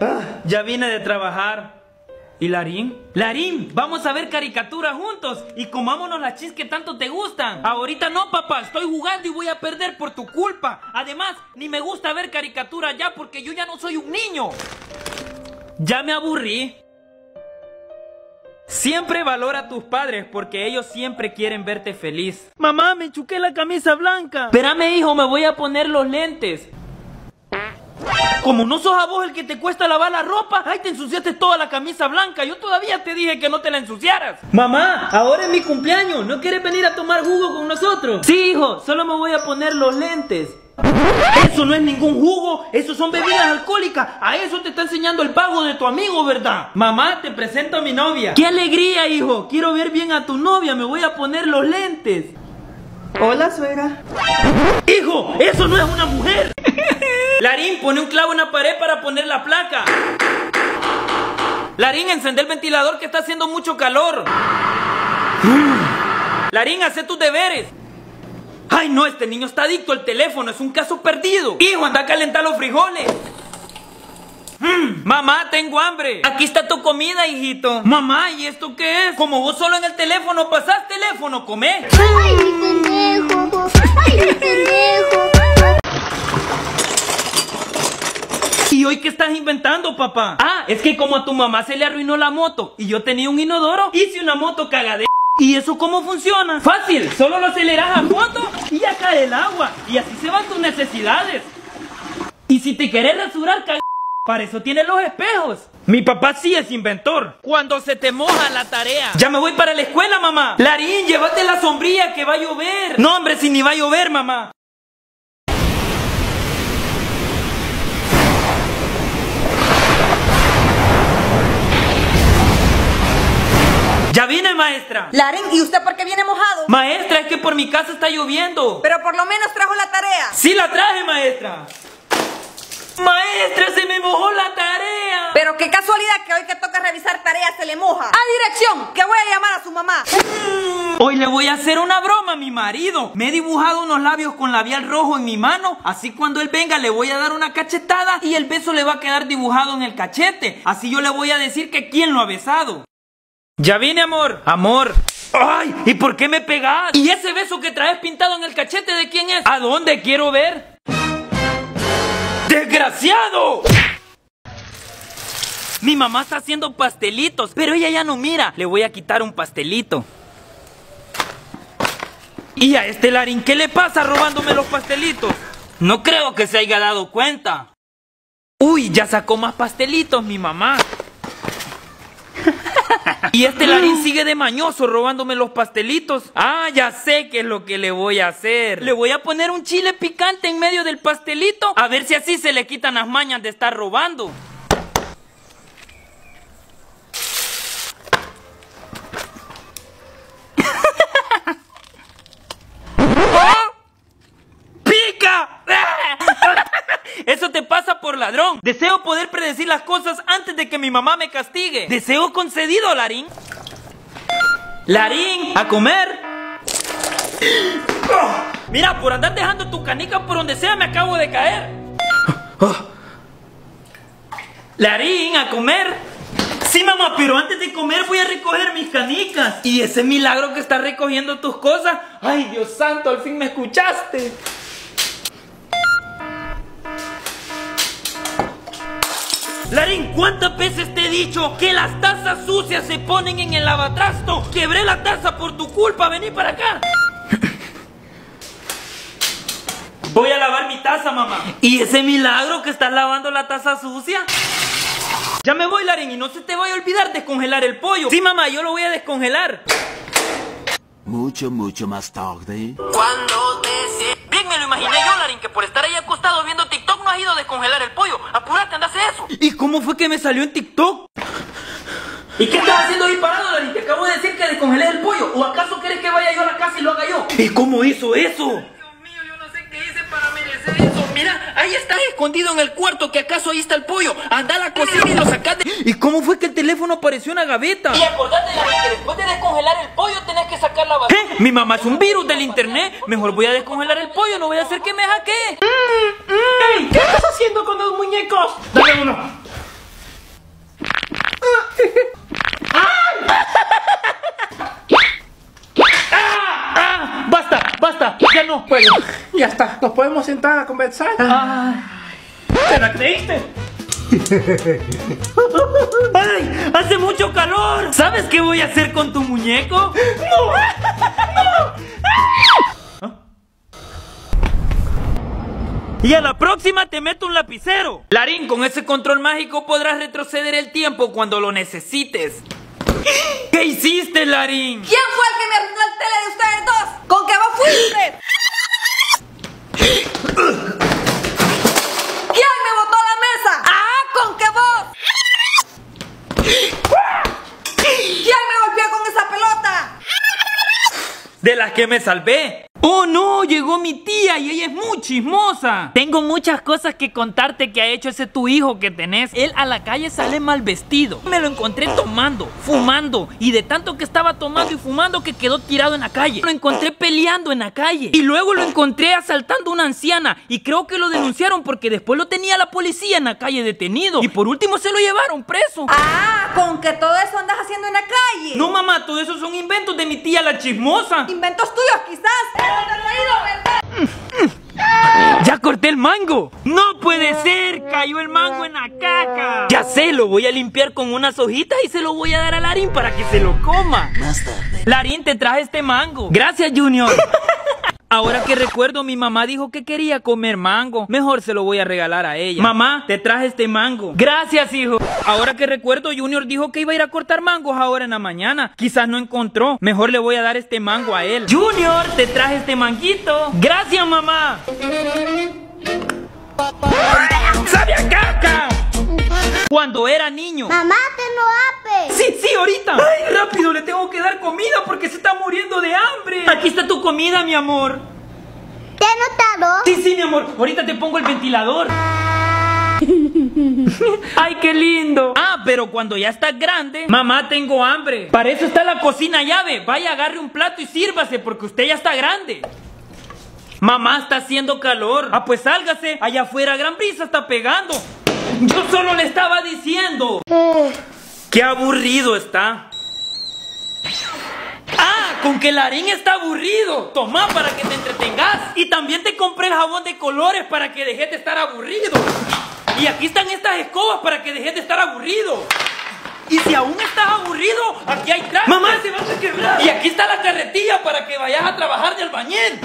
Ah, ya vine de trabajar. ¿Y Larín? Larín, vamos a ver caricaturas juntos y comámonos las chis que tanto te gustan. Ahorita no, papá, estoy jugando y voy a perder por tu culpa. Además, ni me gusta ver caricaturas ya porque yo ya no soy un niño. Ya me aburrí. Siempre valora a tus padres porque ellos siempre quieren verte feliz. Mamá, me chuqué la camisa blanca. Espérame, hijo, me voy a poner los lentes. Como no sos a vos el que te cuesta lavar la ropa, ay, te ensuciaste toda la camisa blanca. Yo todavía te dije que no te la ensuciaras. Mamá, ahora es mi cumpleaños. ¿No quieres venir a tomar jugo con nosotros? Sí, hijo, solo me voy a poner los lentes. Eso no es ningún jugo, eso son bebidas alcohólicas. A eso te está enseñando el pago de tu amigo, ¿verdad? Mamá, te presento a mi novia. ¡Qué alegría, hijo! Quiero ver bien a tu novia, me voy a poner los lentes. Hola, suegra. ¡Hijo! ¡Eso no es una mujer! <laughs> Larín, pone un clavo en la pared para poner la placa. Larín, encende el ventilador que está haciendo mucho calor. Larín, hace tus deberes. Ay, no, este niño está adicto al teléfono, es un caso perdido. Hijo, anda a calentar los frijoles. Mm, mamá, tengo hambre. Aquí está tu comida, hijito. Mamá, ¿y esto qué es? Como vos solo en el teléfono pasás teléfono, comé. ¡Ay, mi pendejo! ¡Ay, mi pendejo! ¿Y hoy qué estás inventando, papá? Ah, es que como a tu mamá se le arruinó la moto y yo tenía un inodoro, hice una moto cagade. ¿Y eso cómo funciona? Fácil, solo lo aceleras a fondo y ya cae el agua. Y así se van tus necesidades. Y si te querés rasurar, cag... Para eso tienes los espejos. Mi papá sí es inventor. Cuando se te moja la tarea. Ya me voy para la escuela, mamá. Larín, llévate la sombrilla que va a llover. No, hombre, si ni va a llover, mamá. Ya vine, maestra. Larín, ¿y usted por qué viene mojado? Maestra, es que por mi casa está lloviendo. Pero por lo menos trajo la tarea. Sí la traje, maestra. Maestra, se me mojó la tarea. Pero qué casualidad que hoy que toca revisar tareas se le moja. A dirección, que voy a llamar a su mamá. Hoy le voy a hacer una broma a mi marido. Me he dibujado unos labios con labial rojo en mi mano. Así cuando él venga le voy a dar una cachetada y el beso le va a quedar dibujado en el cachete. Así yo le voy a decir que quién lo ha besado. Ya vine, amor. Amor. ¡Ay! ¿Y por qué me pegas? ¿Y ese beso que traes pintado en el cachete de quién es? ¿A dónde quiero ver? ¡Desgraciado! Mi mamá está haciendo pastelitos, pero ella ya no mira. Le voy a quitar un pastelito. ¿Y a este Larín qué le pasa robándome los pastelitos? No creo que se haya dado cuenta. Uy, ya sacó más pastelitos mi mamá. <laughs> Y este Larín sigue de mañoso robándome los pastelitos. Ah, ya sé qué es lo que le voy a hacer. Le voy a poner un chile picante en medio del pastelito. A ver si así se le quitan las mañas de estar robando. ¡Oh! ¡Pica! Eso te pasa por ladrón. Deseo poder predecir las cosas antes de que mi mamá me castigue. Deseo concedido, Larín. Larín, a comer. Mira, por andar dejando tu canica por donde sea me acabo de caer. Larín, a comer. Sí, mamá, pero antes de comer voy a recoger mis canicas. Y ese milagro que estás recogiendo tus cosas. Ay, Dios santo, al fin me escuchaste. Larín, ¿cuántas veces te he dicho que las tazas sucias se ponen en el lavatrasto? Quebré la taza por tu culpa, vení para acá. <coughs> Voy a lavar mi taza, mamá. ¿Y ese milagro que estás lavando la taza sucia? Ya me voy, Larín, y no se te vaya a olvidar descongelar el pollo. Sí, mamá, yo lo voy a descongelar. Mucho, mucho más tarde. Cuando te... Bien me lo imaginé yo, Larín, que por estar ahí acostado viendo TikTok no has ido a descongelar el pollo. Apúrate, anda a hacer eso. ¿Y cómo fue que me salió en TikTok? ¿Y qué estás haciendo ahí parado, Larín? Te acabo de decir que descongelé el pollo. ¿O acaso quieres que vaya yo a la casa y lo haga yo? ¿Y cómo hizo eso? Eso. Mira, ahí está escondido en el cuarto, que acaso ahí está el pollo. Anda a la cocina y lo sacaste. ¿Y cómo fue que el teléfono apareció en la gaveta? Y acordate, que después de descongelar el pollo tenés que sacar la basura. ¿Eh? Mi mamá es un virus del internet. Mejor voy a descongelar el pollo, no voy a hacer que me hackee. ¡Ey! ¿Qué estás haciendo con los muñecos? Dame uno. <laughs> ¡Ah! ¡Ya no! Bueno, ya está. ¿Nos podemos sentar a conversar? ¿Te la creíste? <laughs> ¡Ay! ¡Hace mucho calor! ¿Sabes qué voy a hacer con tu muñeco? <laughs> ¡No! ¡No! <laughs> Y a la próxima te meto un lapicero. Larín, con ese control mágico podrás retroceder el tiempo cuando lo necesites. <gasps> ¿Qué hiciste, Larín? ¿Quién fue el que me arruinó el tele de ustedes dos? ¿Con qué ¿Quién me botó la mesa? ¡Ah! ¿Con qué vos? ¿Quién me golpeó con esa pelota? De las que me salvé. ¡Oh no! Llegó mi tía y ella es muy chismosa. Tengo muchas cosas que contarte que ha hecho ese tu hijo que tenés. Él a la calle sale mal vestido. Me lo encontré tomando, fumando. Y de tanto que estaba tomando y fumando que quedó tirado en la calle. Lo encontré peleando en la calle. Y luego lo encontré asaltando a una anciana. Y creo que lo denunciaron porque después lo tenía la policía en la calle detenido. Y por último se lo llevaron preso. Ah, con que todo eso andas haciendo en la calle. No, mamá, todo eso son inventos de mi tía la chismosa. Inventos tuyos, quizás. ¡Ya corté el mango! ¡No puede ser! ¡Cayó el mango en la caca! Ya sé, lo voy a limpiar con unas hojitas y se lo voy a dar a Larín para que se lo coma. Más tarde. Larín, te traje este mango. Gracias, Junior. <laughs> Ahora que recuerdo, mi mamá dijo que quería comer mango. Mejor se lo voy a regalar a ella. Mamá, te traje este mango. Gracias, hijo. Ahora que recuerdo, Junior dijo que iba a ir a cortar mangos ahora en la mañana. Quizás no encontró. Mejor le voy a dar este mango a él. Junior, te traje este manguito. Gracias, mamá. ¡Sabe a caca! Cuando era niño. Mamá, te no, Ape! ¡Sí, sí, ahorita! ¡Ay, rápido! ¡Le tengo que dar comida porque se está muriendo de hambre! ¡Aquí está tu comida, mi amor! ¿Te he notado? Sí, sí, mi amor. Ahorita te pongo el ventilador. <laughs> ¡Ay, qué lindo! Ah, pero cuando ya estás grande Mamá, tengo hambre Para eso está la cocina llave Vaya, agarre un plato y sírvase Porque usted ya está grande Mamá, está haciendo calor Ah, pues sálgase Allá afuera gran brisa está pegando Yo solo le estaba diciendo eh. Qué aburrido está. Ah, con que Larín está aburrido. Toma para que te entretengas. Y también te compré el jabón de colores para que dejes de estar aburrido. Y aquí están estas escobas para que dejes de estar aburrido. Y si aún estás aburrido, aquí hay trastes. Mamá, se vas a quebrar. Y aquí está la carretilla para que vayas a trabajar de albañil.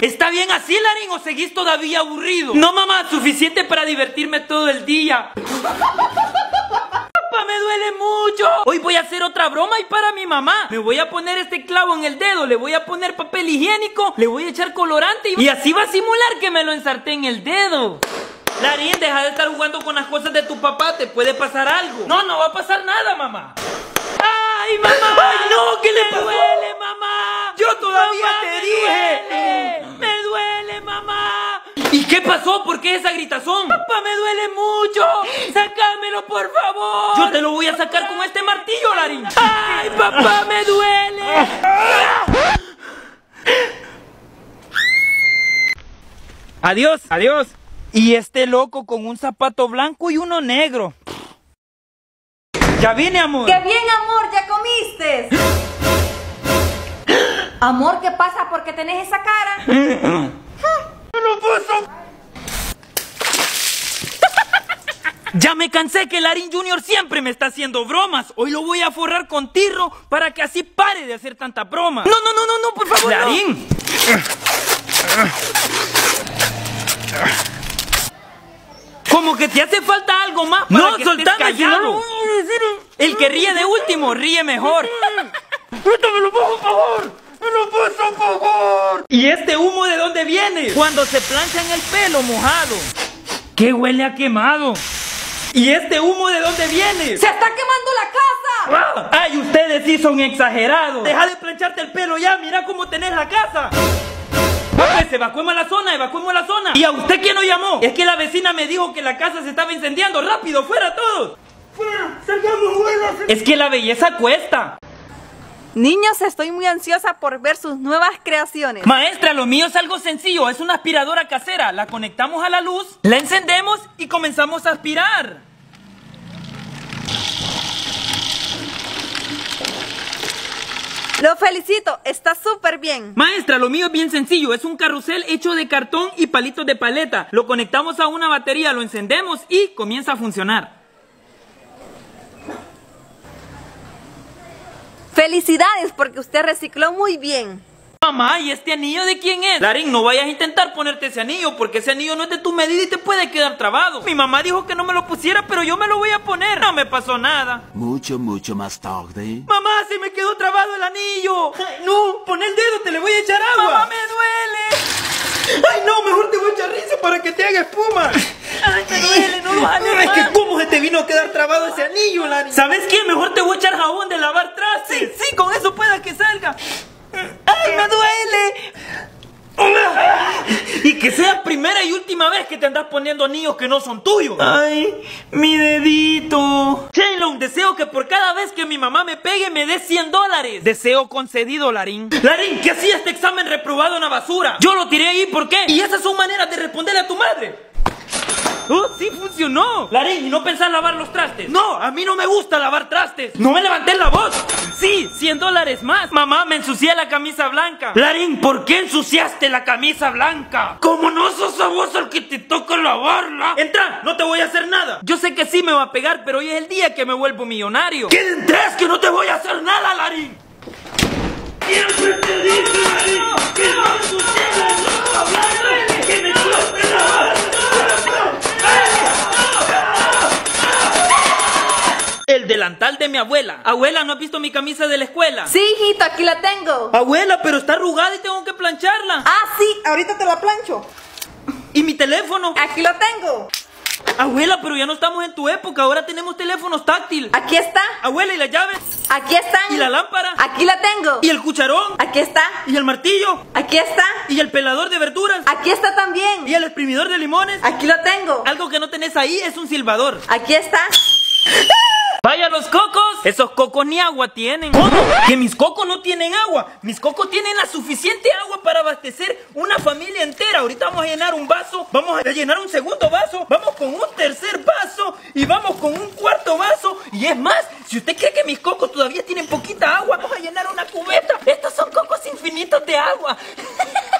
¿Está bien así, Larín, o seguís todavía aburrido? No, mamá, suficiente para divertirme todo el día. Papá, me duele mucho. Hoy voy a hacer otra broma y para mi mamá. Me voy a poner este clavo en el dedo, le voy a poner papel higiénico, le voy a echar colorante y, y así va a simular que me lo ensarté en el dedo. Larín, deja de estar jugando con las cosas de tu papá, te puede pasar algo. No, no va a pasar nada, mamá. ¡Ay, mamá! <laughs> ¡Ay, no! ¿Qué le pasó? ¡Me duele, mamá! ¡Yo todavía Mamá, te me dije! duele. ¡Me duele, mamá! ¿Y qué pasó? ¿Por qué esa gritazón? ¡Papá, me duele mucho! ¡Sácamelo, por favor! Yo te lo voy a sacar con este martillo, Larín. ¡Ay, papá, me duele! Adiós, adiós. Y este loco con un zapato blanco y uno negro. Ya vine, amor. ¡Qué bien, amor! ¿Ya comiste? Amor, ¿qué pasa? ¿Por qué tenés esa cara? <laughs> Ya me cansé que Larín Junior siempre me está haciendo bromas. Hoy lo voy a forrar con tirro para que así pare de hacer tanta broma. No, no, no, no, no, por favor. Larín. <laughs> Como que te hace falta algo más para No, que soltame, estés callado. El que ríe de último ríe mejor. ¡Métamelo, por favor! ¡Me lo pasa, por favor! ¿Y este humo de dónde viene? Cuando se plancha en el pelo mojado. ¿Qué huele a quemado? ¿Y este humo de dónde viene? ¡Se está quemando la casa! ¡Ah! ¡Ay, ustedes sí son exagerados! Deja de plancharte el pelo ya, mira cómo tenés la casa. Pues evacuemos la zona, evacuemos la zona. ¿Y a usted quién lo llamó? Es que la vecina me dijo que la casa se estaba incendiando. ¡Rápido, fuera todos! ¡Fuera! ¡Salgamos, abuela! Es que la belleza cuesta. Niños, estoy muy ansiosa por ver sus nuevas creaciones. Maestra, lo mío es algo sencillo, es una aspiradora casera. La conectamos a la luz, la encendemos y comenzamos a aspirar. Lo felicito, está súper bien. Maestra, lo mío es bien sencillo, es un carrusel hecho de cartón y palitos de paleta. Lo conectamos a una batería, lo encendemos y comienza a funcionar. Felicidades porque usted recicló muy bien. Mamá, ¿y este anillo de quién es? Larín, no vayas a intentar ponerte ese anillo porque ese anillo no es de tu medida y te puede quedar trabado. Mi mamá dijo que no me lo pusiera, pero yo me lo voy a poner. No me pasó nada. Mucho, mucho más tarde. Mamá, el anillo. Ay, <laughs> no, pon el dedo, te le voy a echar agua. Mamá, me duele. Ay, no, mejor te voy a echar risa para que te haga espuma. Ay, me duele, no lo jales Es que cómo se te vino a quedar trabado ese anillo, Larín. ¿Sabes qué? Mejor te voy a echar jabón de lavar trastes. Sí, sí, con eso pueda que salga. ¡Ay, me duele! Y que sea primera y última vez que te andas poniendo anillos que no son tuyos. ¡Ay, mi dedito! Shaylon, deseo que por cada vez que mi mamá me pegue me dé 100 dólares. Deseo concedido, Larín. Larín, ¿qué hacía este examen reprobado en la basura? Yo lo tiré ahí, ¿por qué? Y esas son maneras de responderle a tu madre. ¡Oh, sí funcionó! Larín, ¿y no pensás lavar los trastes? No, a mí no me gusta lavar trastes. No me levanté la voz. Sí, 100 dólares más. Mamá, me ensucié la camisa blanca. Larín, ¿por qué ensuciaste la camisa blanca? Como no sos a vos el que te toca lavarla. Entra, no te voy a hacer nada. Yo sé que sí me va a pegar, pero hoy es el día que me vuelvo millonario. ¡Queden tres que no te voy a hacer nada, Larín! Siempre te dije, Larín, que no la que me lavar. El delantal de mi abuela. Abuela, ¿no has visto mi camisa de la escuela? Sí, hijito, aquí la tengo. Abuela, pero está arrugada y tengo que plancharla. Ah, sí, ahorita te la plancho. ¿Y mi teléfono? Aquí lo tengo. Abuela, pero ya no estamos en tu época, ahora tenemos teléfonos táctiles. Aquí está. Abuela, ¿y las llaves? Aquí están. ¿Y la lámpara? Aquí la tengo. ¿Y el cucharón? Aquí está. ¿Y el martillo? Aquí está. ¿Y el pelador de verduras? Aquí está también. ¿Y el exprimidor de limones? Aquí lo tengo. Algo que no tenés ahí es un silbador. Aquí está. <laughs> ¡Vaya los cocos! Esos cocos ni agua tienen. ¿Cómo? Que mis cocos no tienen agua. Mis cocos tienen la suficiente agua para abastecer una familia entera. Ahorita vamos a llenar un vaso, vamos a llenar un segundo vaso, vamos con un tercer vaso y vamos con un cuarto vaso. Y es más, si usted cree que mis cocos todavía tienen poquita agua, vamos a llenar una cubeta. Estos son cocos infinitos de agua. <laughs>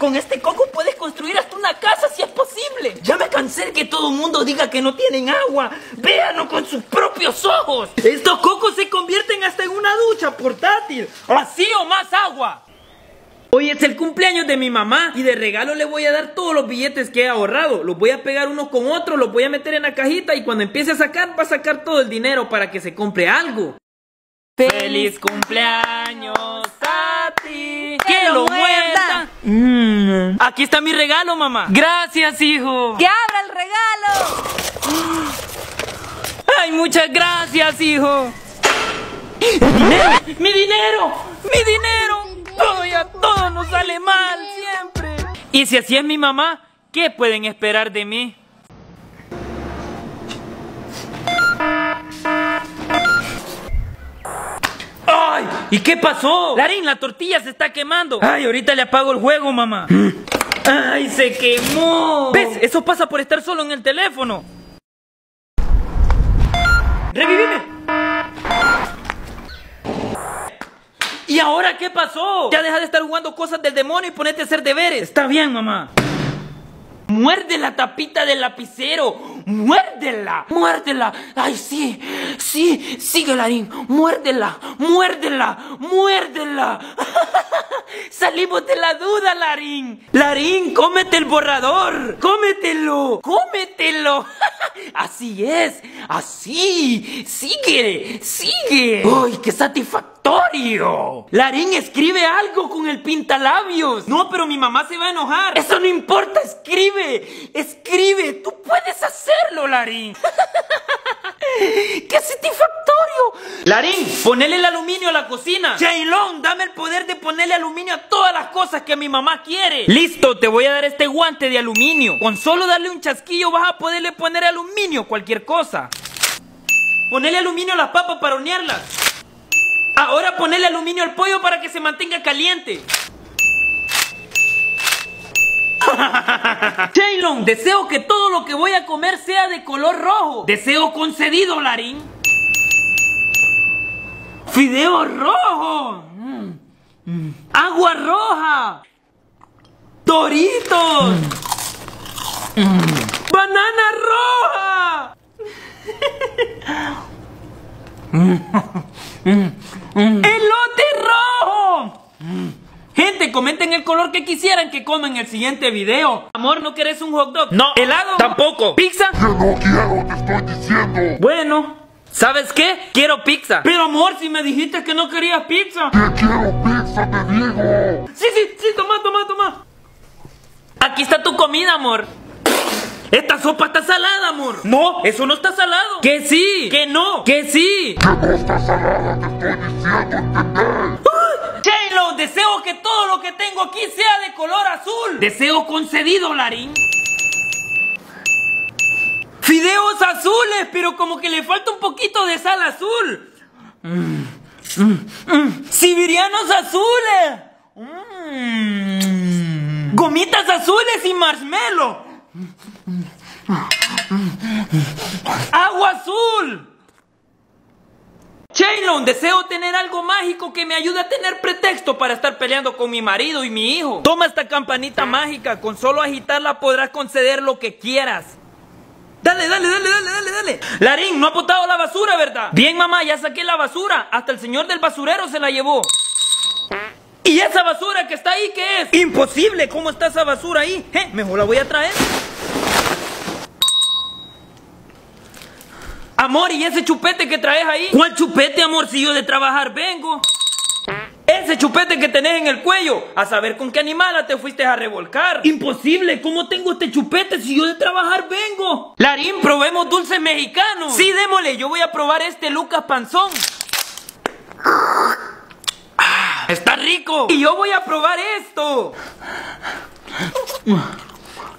Con este coco puedes construir hasta una casa si es posible. Ya me cansé de que todo el mundo diga que no tienen agua. Véanlo con sus propios ojos. Estos cocos se convierten hasta en una ducha portátil. Así o más agua. Hoy es el cumpleaños de mi mamá y de regalo le voy a dar todos los billetes que he ahorrado. Los voy a pegar uno con otro, los voy a meter en la cajita y cuando empiece a sacar va a sacar todo el dinero para que se compre algo. ¡Feliz cumpleaños a ti! ¡Que lo muerda! Mm. Aquí está mi regalo, mamá. Gracias, hijo. ¡Que abra el regalo! <gasps> ¡Ay, muchas gracias, hijo! ¡Mi dinero! ¡Mi dinero! ¡Mi dinero! Todo ya todo nos sale mal siempre. Y si así es mi mamá, ¿qué pueden esperar de mí? ¡Ay! ¿Y qué pasó? Larín, la tortilla se está quemando. Ay, ahorita le apago el juego, mamá. ¡Ay, se quemó! ¿Ves? Eso pasa por estar solo en el teléfono. ¡Revivime! ¿Y ahora qué pasó? Ya deja de estar jugando cosas del demonio y ponete a hacer deberes. Está bien, mamá. Muerde la tapita del lapicero. Muérdela. Muérdela. Ay, sí. Sí. Sigue, Larín. Muérdela. Muérdela. Muérdela. <laughs> Salimos de la duda, Larín. Larín, cómete el borrador. Cómetelo. Cómetelo. <laughs> Así es. Así. Sigue. Sigue. Uy, qué satisfactorio. Larín, escribe algo con el pintalabios. No, pero mi mamá se va a enojar. Eso no importa. Escribe. Escribe. Tú puedes hacerlo, Larín. <laughs> ¡Qué satisfactorio! Larín, ponele el aluminio a la cocina. Jailón, dame el poder de ponerle aluminio a todas las cosas que mi mamá quiere. Listo, te voy a dar este guante de aluminio. Con solo darle un chasquillo vas a poderle poner aluminio a cualquier cosa. Ponele aluminio a las papas para hornearlas. Ahora ponele aluminio al pollo para que se mantenga caliente. <laughs> Jaylon, deseo que todo lo que voy a comer sea de color rojo. Deseo concedido, Larín. Fideo rojo. Mm, mm. Agua roja. Doritos. Mm. Banana roja. <laughs> Elote rojo. Gente, comenten el color que quisieran que coman en el siguiente video. Amor, ¿no querés un hot dog? No. ¿Helado? Tampoco. ¿Pizza? Que no quiero, te estoy diciendo. Bueno, ¿sabes qué? Quiero pizza. Pero amor, si me dijiste que no querías pizza. Que quiero pizza, te digo. Sí, sí, sí, toma, toma, toma. Aquí está tu comida, amor. Esta sopa está salada, amor. No, eso no está salado. Que sí, que no, que sí. Que no está salada, te estoy diciendo, ¿entendés? J-Lo, deseo que todo lo que tengo aquí sea de color azul. Deseo concedido, Larín. Fideos azules, pero como que le falta un poquito de sal azul. Mm, mm, mm. Sibirianos azules. Gomitas azules y marshmallow. Agua azul. Shaylon, deseo tener algo mágico que me ayude a tener pretexto para estar peleando con mi marido y mi hijo. Toma esta campanita mágica, con solo agitarla podrás conceder lo que quieras. Dale, dale, dale, dale, dale, dale. Larín, no ha botado la basura, ¿verdad? Bien, mamá, ya saqué la basura. Hasta el señor del basurero se la llevó. ¿Y esa basura que está ahí qué es? Imposible, ¿cómo está esa basura ahí? Eh, mejor la voy a traer. Amor, ¿y ese chupete que traes ahí? ¿Cuál chupete, amor? Si yo de trabajar vengo. Ese chupete que tenés en el cuello, a saber con qué animala te fuiste a revolcar. Imposible, ¿cómo tengo este chupete si yo de trabajar vengo? Larín, probemos dulces mexicanos. Sí, démosle, yo voy a probar este Lucas Panzón. Ah, está rico. Y yo voy a probar esto.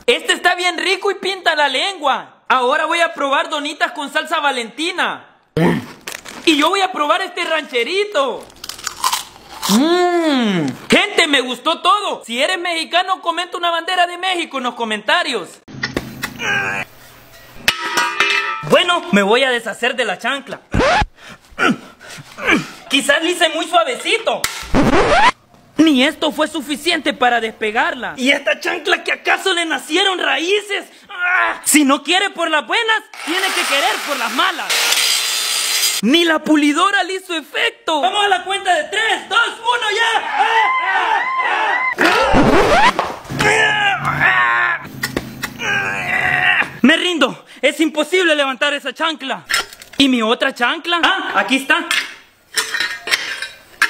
Este está bien rico y pinta la lengua. Ahora voy a probar donitas con salsa valentina. Y yo voy a probar este rancherito. Mmm. Gente, me gustó todo. Si eres mexicano, comenta una bandera de México en los comentarios. Bueno, me voy a deshacer de la chancla. Quizás le hice muy suavecito. Ni esto fue suficiente para despegarla. ¿Y esta chancla que acaso le nacieron raíces? Si no quiere por las buenas, tiene que querer por las malas. Ni la pulidora le hizo efecto. Vamos a la cuenta de 3, 2, 1 ya. Me rindo. Es imposible levantar esa chancla. ¿Y mi otra chancla? Ah, aquí está.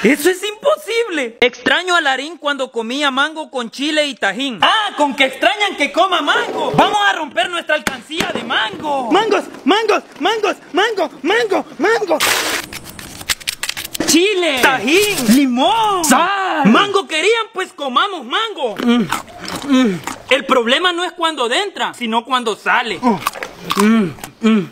¡Eso es imposible! Extraño a Larín cuando comía mango con chile y tajín. ¡Ah! ¡Con que extrañan que coma mango! ¡Vamos a romper nuestra alcancía de mango! ¡Mangos! ¡Mangos! ¡Mangos! ¡Mango! ¡Mango! ¡Mango! ¡Chile! ¡Tajín! ¡Limón! ¡Sal! ¡Mango querían! Pues comamos mango. Mm, mm. El problema no es cuando entra, sino cuando sale. Mm,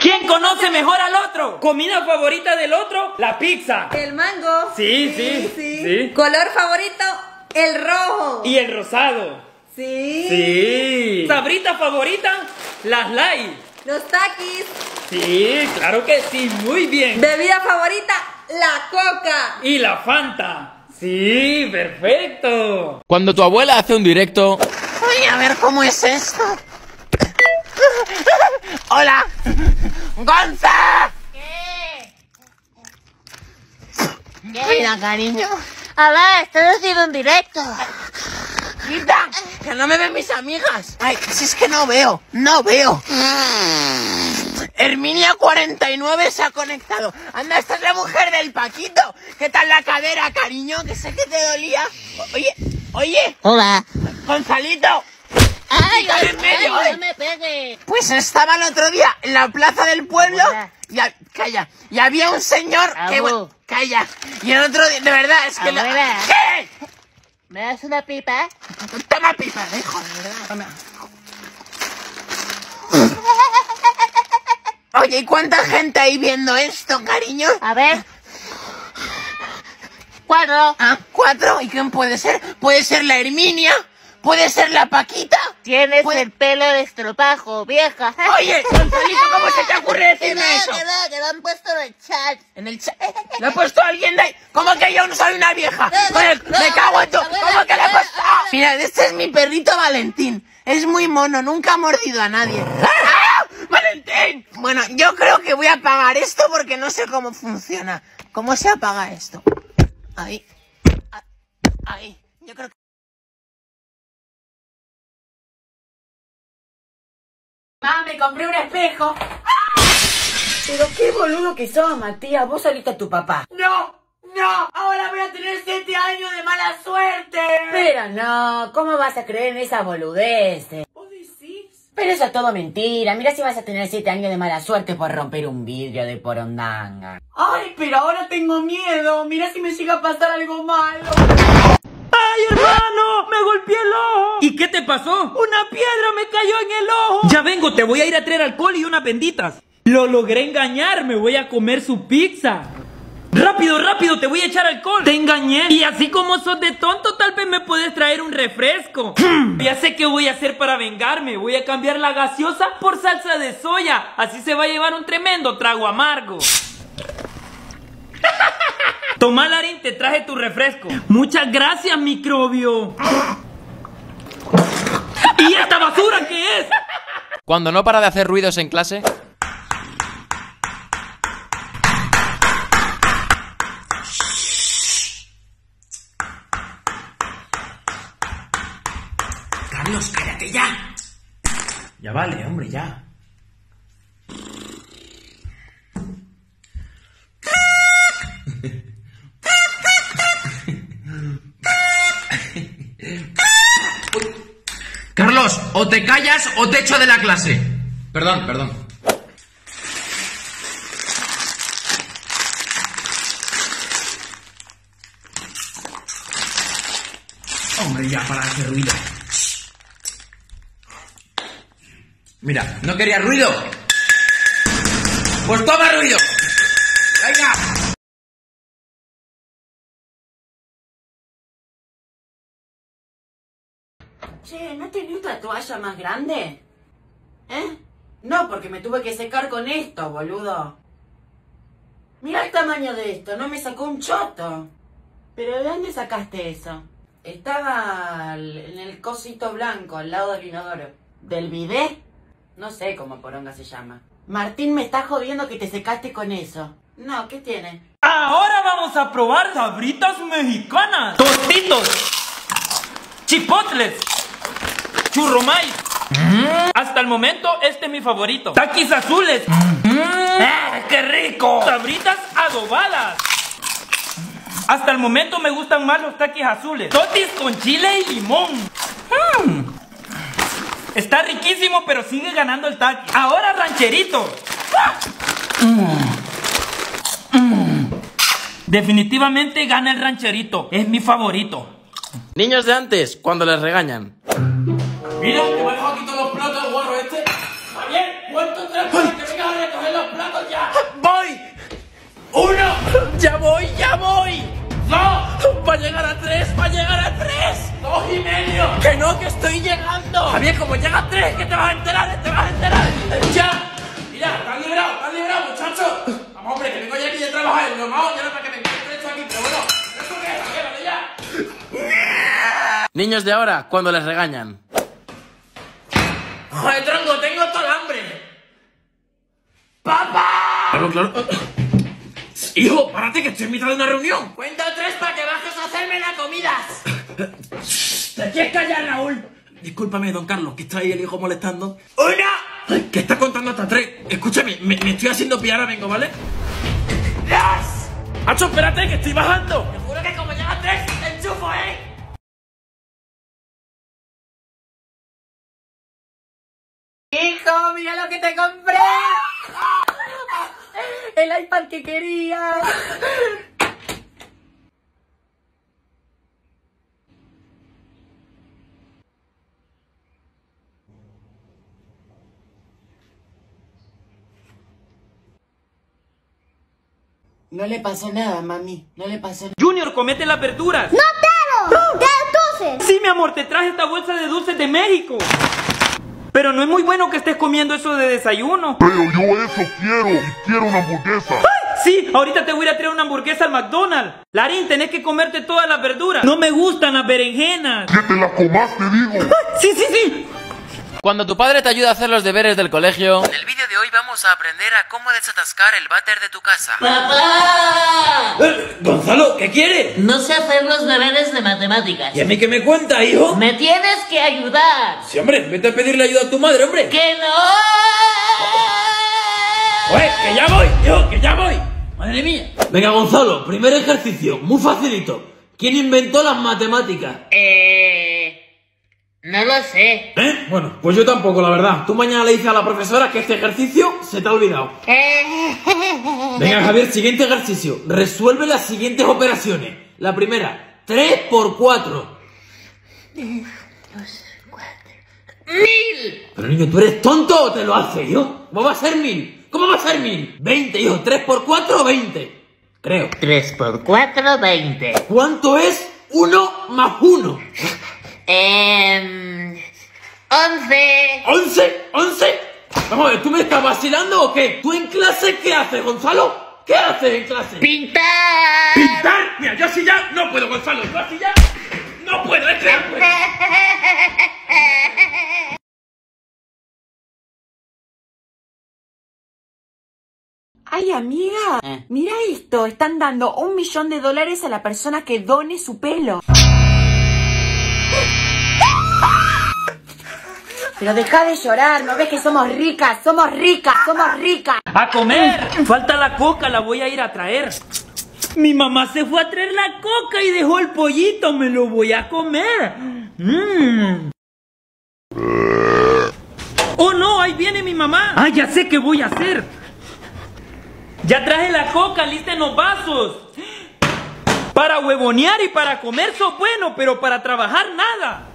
¿Quién conoce mejor al otro? ¿Comida favorita del otro? La pizza. El mango. Sí, sí, sí. Color favorito, el rojo. Y el rosado. Sí. Sí. ¿Sabrita favorita? Las light. Los taquis. Sí, claro que sí, muy bien. Bebida favorita, la coca. Y la Fanta. Sí, perfecto. Cuando tu abuela hace un directo, Voy a ver cómo es esto. <laughs> Hola. Gonza. ¿Qué? Mira, cariño. A ver, estoy haciendo un directo. Quita, que no me ven mis amigas. Ay, si es que no veo, no veo. Herminia 49 se ha conectado. Anda, esta es la mujer del Paquito. ¿Qué tal la cadera, cariño? Que sé que te dolía. Oye, oye, Hola. Gonzalito. ¡Ay, Quítale en medio, ay, ay. no me pegue! Pues estaba el otro día en la plaza del pueblo. Hola. Y, ha- calla. Y había un señor que Abu. calla. Y el otro día, de verdad, es que Abuela. ¿Qué? ¿Me das una pipa? Toma pipa, hijo, de verdad. Toma. Oye, ¿y cuánta gente hay viendo esto, cariño? A ver. Cuatro. Ah, cuatro. ¿Y quién puede ser? ¿Puede ser la Herminia? ¿Puede ser la Paquita? Tienes Puede- el pelo de estropajo, vieja. Oye, <laughs> Gonzalito, ¿cómo se te ocurre decirme eso? que no, que lo han puesto en el chat. En el chat. ¿Le ha puesto alguien de ahí? ¿Cómo que yo no soy una vieja? No, no, Oye, no, me cago en tu... abuela, ¿Cómo que le ha abuela, puesto? Ah, Mira, este es mi perrito Valentín. Es muy mono, nunca ha mordido a nadie. <laughs> ¡Ah! ¡Valentín! Bueno, yo creo que voy a apagar esto porque no sé cómo funciona. ¿Cómo se apaga esto? Ahí. Ah, Ahí. Yo creo que... Mami, compré un espejo. Pero qué boludo que sos, Matías. Vos saliste a tu papá. No, no. Ahora voy a tener siete años de mala suerte. Pero no, ¿cómo vas a creer en esa boludez? ¿Vos decís? Pero eso es todo mentira. Mira si vas a tener siete años de mala suerte por romper un vidrio de porondanga. Ay, pero ahora tengo miedo. Mira si me llega a pasar algo malo. ¡Ay, hermano! ¡Me golpeé el ojo! ¿Y qué te pasó? ¡Una piedra me cayó en el ojo! Ya vengo, te voy a ir a traer alcohol y unas benditas. Lo logré engañar, me voy a comer su pizza. Rápido, rápido, te voy a echar alcohol. Te engañé. Y así como sos de tonto, tal vez me puedes traer un refresco. ya sé qué voy a hacer para vengarme. Voy a cambiar la gaseosa por salsa de soya. Así se va a llevar un tremendo trago amargo. <laughs> Toma, Larín, te traje tu refresco. Muchas gracias, microbio. ¿Y esta basura qué es? cuando no para de hacer ruidos en clase, Carlos, cállate ya. Ya vale, hombre, ya. Carlos, o te callas o te echo de la clase. Perdón, perdón. Hombre, ya para hacer ruido. Mira, ¿no quería ruido? Pues toma ruido. ¿No tenés otra toalla más grande? ¿Eh? No, porque me tuve que secar con esto, boludo. Mira el tamaño de esto, no me sacó un choto. ¿Pero de dónde sacaste eso? Estaba en el cosito blanco, al lado del inodoro. ¿Del bidet? No sé cómo poronga se llama. Martín me está jodiendo que te secaste con eso. No, ¿qué tiene? Ahora vamos a probar sabritas mexicanas. Tostitos. Chipotles. Churromais. Hasta el momento, este es mi favorito. Taquis azules. ¡Ah, ¡Qué rico! Sabritas adobadas. Hasta el momento me gustan más los taquis azules. Totis con chile y limón. Mm. Está riquísimo, pero sigue ganando el taqui. Ahora rancherito. ¡Ah! Mm. Mm. Definitivamente gana el rancherito. Es mi favorito. Niños de antes, cuando les regañan. Mira, que me ha dejado aquí todos los platos guarro este. Javier, ¿cuánto tres para que vengas a recoger los platos ya? ¡Voy! ¡Uno! ¡Ya voy, ya voy! ¡Dos! ¡Va a llegar a tres! ¡Va a llegar a tres! ¡Dos y medio! ¡Que no, que estoy llegando! Javier, como llega a tres, que te vas a enterar, te vas a enterar. ¡Ya! Mira, estás liberado, estás liberado, muchacho. Vamos, hombre, que vengo ya aquí de trabajar. Lo más ya no para que me encuentre esto aquí, pero bueno. ¿Eso qué es, Javier? Vale, ya. Niños de ahora, cuando les regañan. Joder, tronco, tengo todo el hambre. ¡Papá! Claro, claro. Hijo, párate que estoy en mitad de una reunión. Cuento tres para que bajes a hacerme la comida. ¿Te quieres callar, Raúl? Discúlpame, don Carlos, que está ahí el hijo molestando. ¡Una! Ay, que está contando hasta tres. Escúchame, me, me estoy haciendo pie, ahora vengo, ¿vale? ¡Dos! ¡Hacho, espérate, que estoy bajando! Te juro que como llega a tres, te enchufo, ¿eh? Hijo, mira lo que te compré. El iPad que quería. No le pasó nada, mami. No le pasó nada. Junior, comete las verduras. ¡No quiero! ¡De dulces! Sí, mi amor, te traje esta bolsa de dulces de México. Pero no es muy bueno que estés comiendo eso de desayuno. Pero yo eso quiero y quiero una hamburguesa. Sí, ahorita te voy a traer una hamburguesa al McDonald's. Larín, tenés que comerte todas las verduras. No me gustan las berenjenas. Que te la comas, te digo. Sí, sí, sí. Cuando tu padre te ayuda a hacer los deberes del colegio. En el vídeo de hoy vamos a aprender a cómo desatascar el váter de tu casa. ¡Papá! Eh, Gonzalo, ¿qué quieres? No sé hacer los deberes de matemáticas. ¿Y a mí qué me cuenta, hijo? Me tienes que ayudar. Sí, hombre, vete a pedirle ayuda a tu madre, hombre. ¡Que no! ¡Oye, que ya voy, hijo, que ya voy! Madre mía. Venga, Gonzalo, primer ejercicio, muy facilito. ¿Quién inventó las matemáticas? Eh. No lo sé. ¿Eh? Bueno, pues yo tampoco, la verdad. Tú mañana le dices a la profesora que este ejercicio se te ha olvidado. Venga, Javier, siguiente ejercicio. Resuelve las siguientes operaciones. La primera, 3 por 4. ¡Mil! Pero niño, ¿tú eres tonto o te lo hace yo? ¿Cómo va a ser mil? ¿Cómo va a ser mil? 20, hijo. 3 por 4 20. Creo. 3 por 4, 20. ¿Cuánto es 1 más 1? Eh. 11. ¿11? ¿11? Vamos a ver, ¿tú me estás vacilando o qué? ¿Tú en clase qué haces, Gonzalo? ¿Qué haces en clase? ¡Pintar! ¿Pintar? Mira, yo así ya no puedo, Gonzalo. Yo así ya no puedo, es que no puedo. <laughs> Ay, amiga, mira esto, están dando un millón de dólares a la persona que done su pelo. Pero deja de llorar, ¿no ves que somos ricas? Somos ricas, somos ricas. A comer. Falta la coca, la voy a ir a traer. Mi mamá se fue a traer la coca y dejó el pollito, me lo voy a comer. Mm. Oh no, ahí viene mi mamá. Ah, ya sé qué voy a hacer. Ya traje la coca, lista en los vasos. Para huevonear y para comer sos bueno, pero para trabajar nada.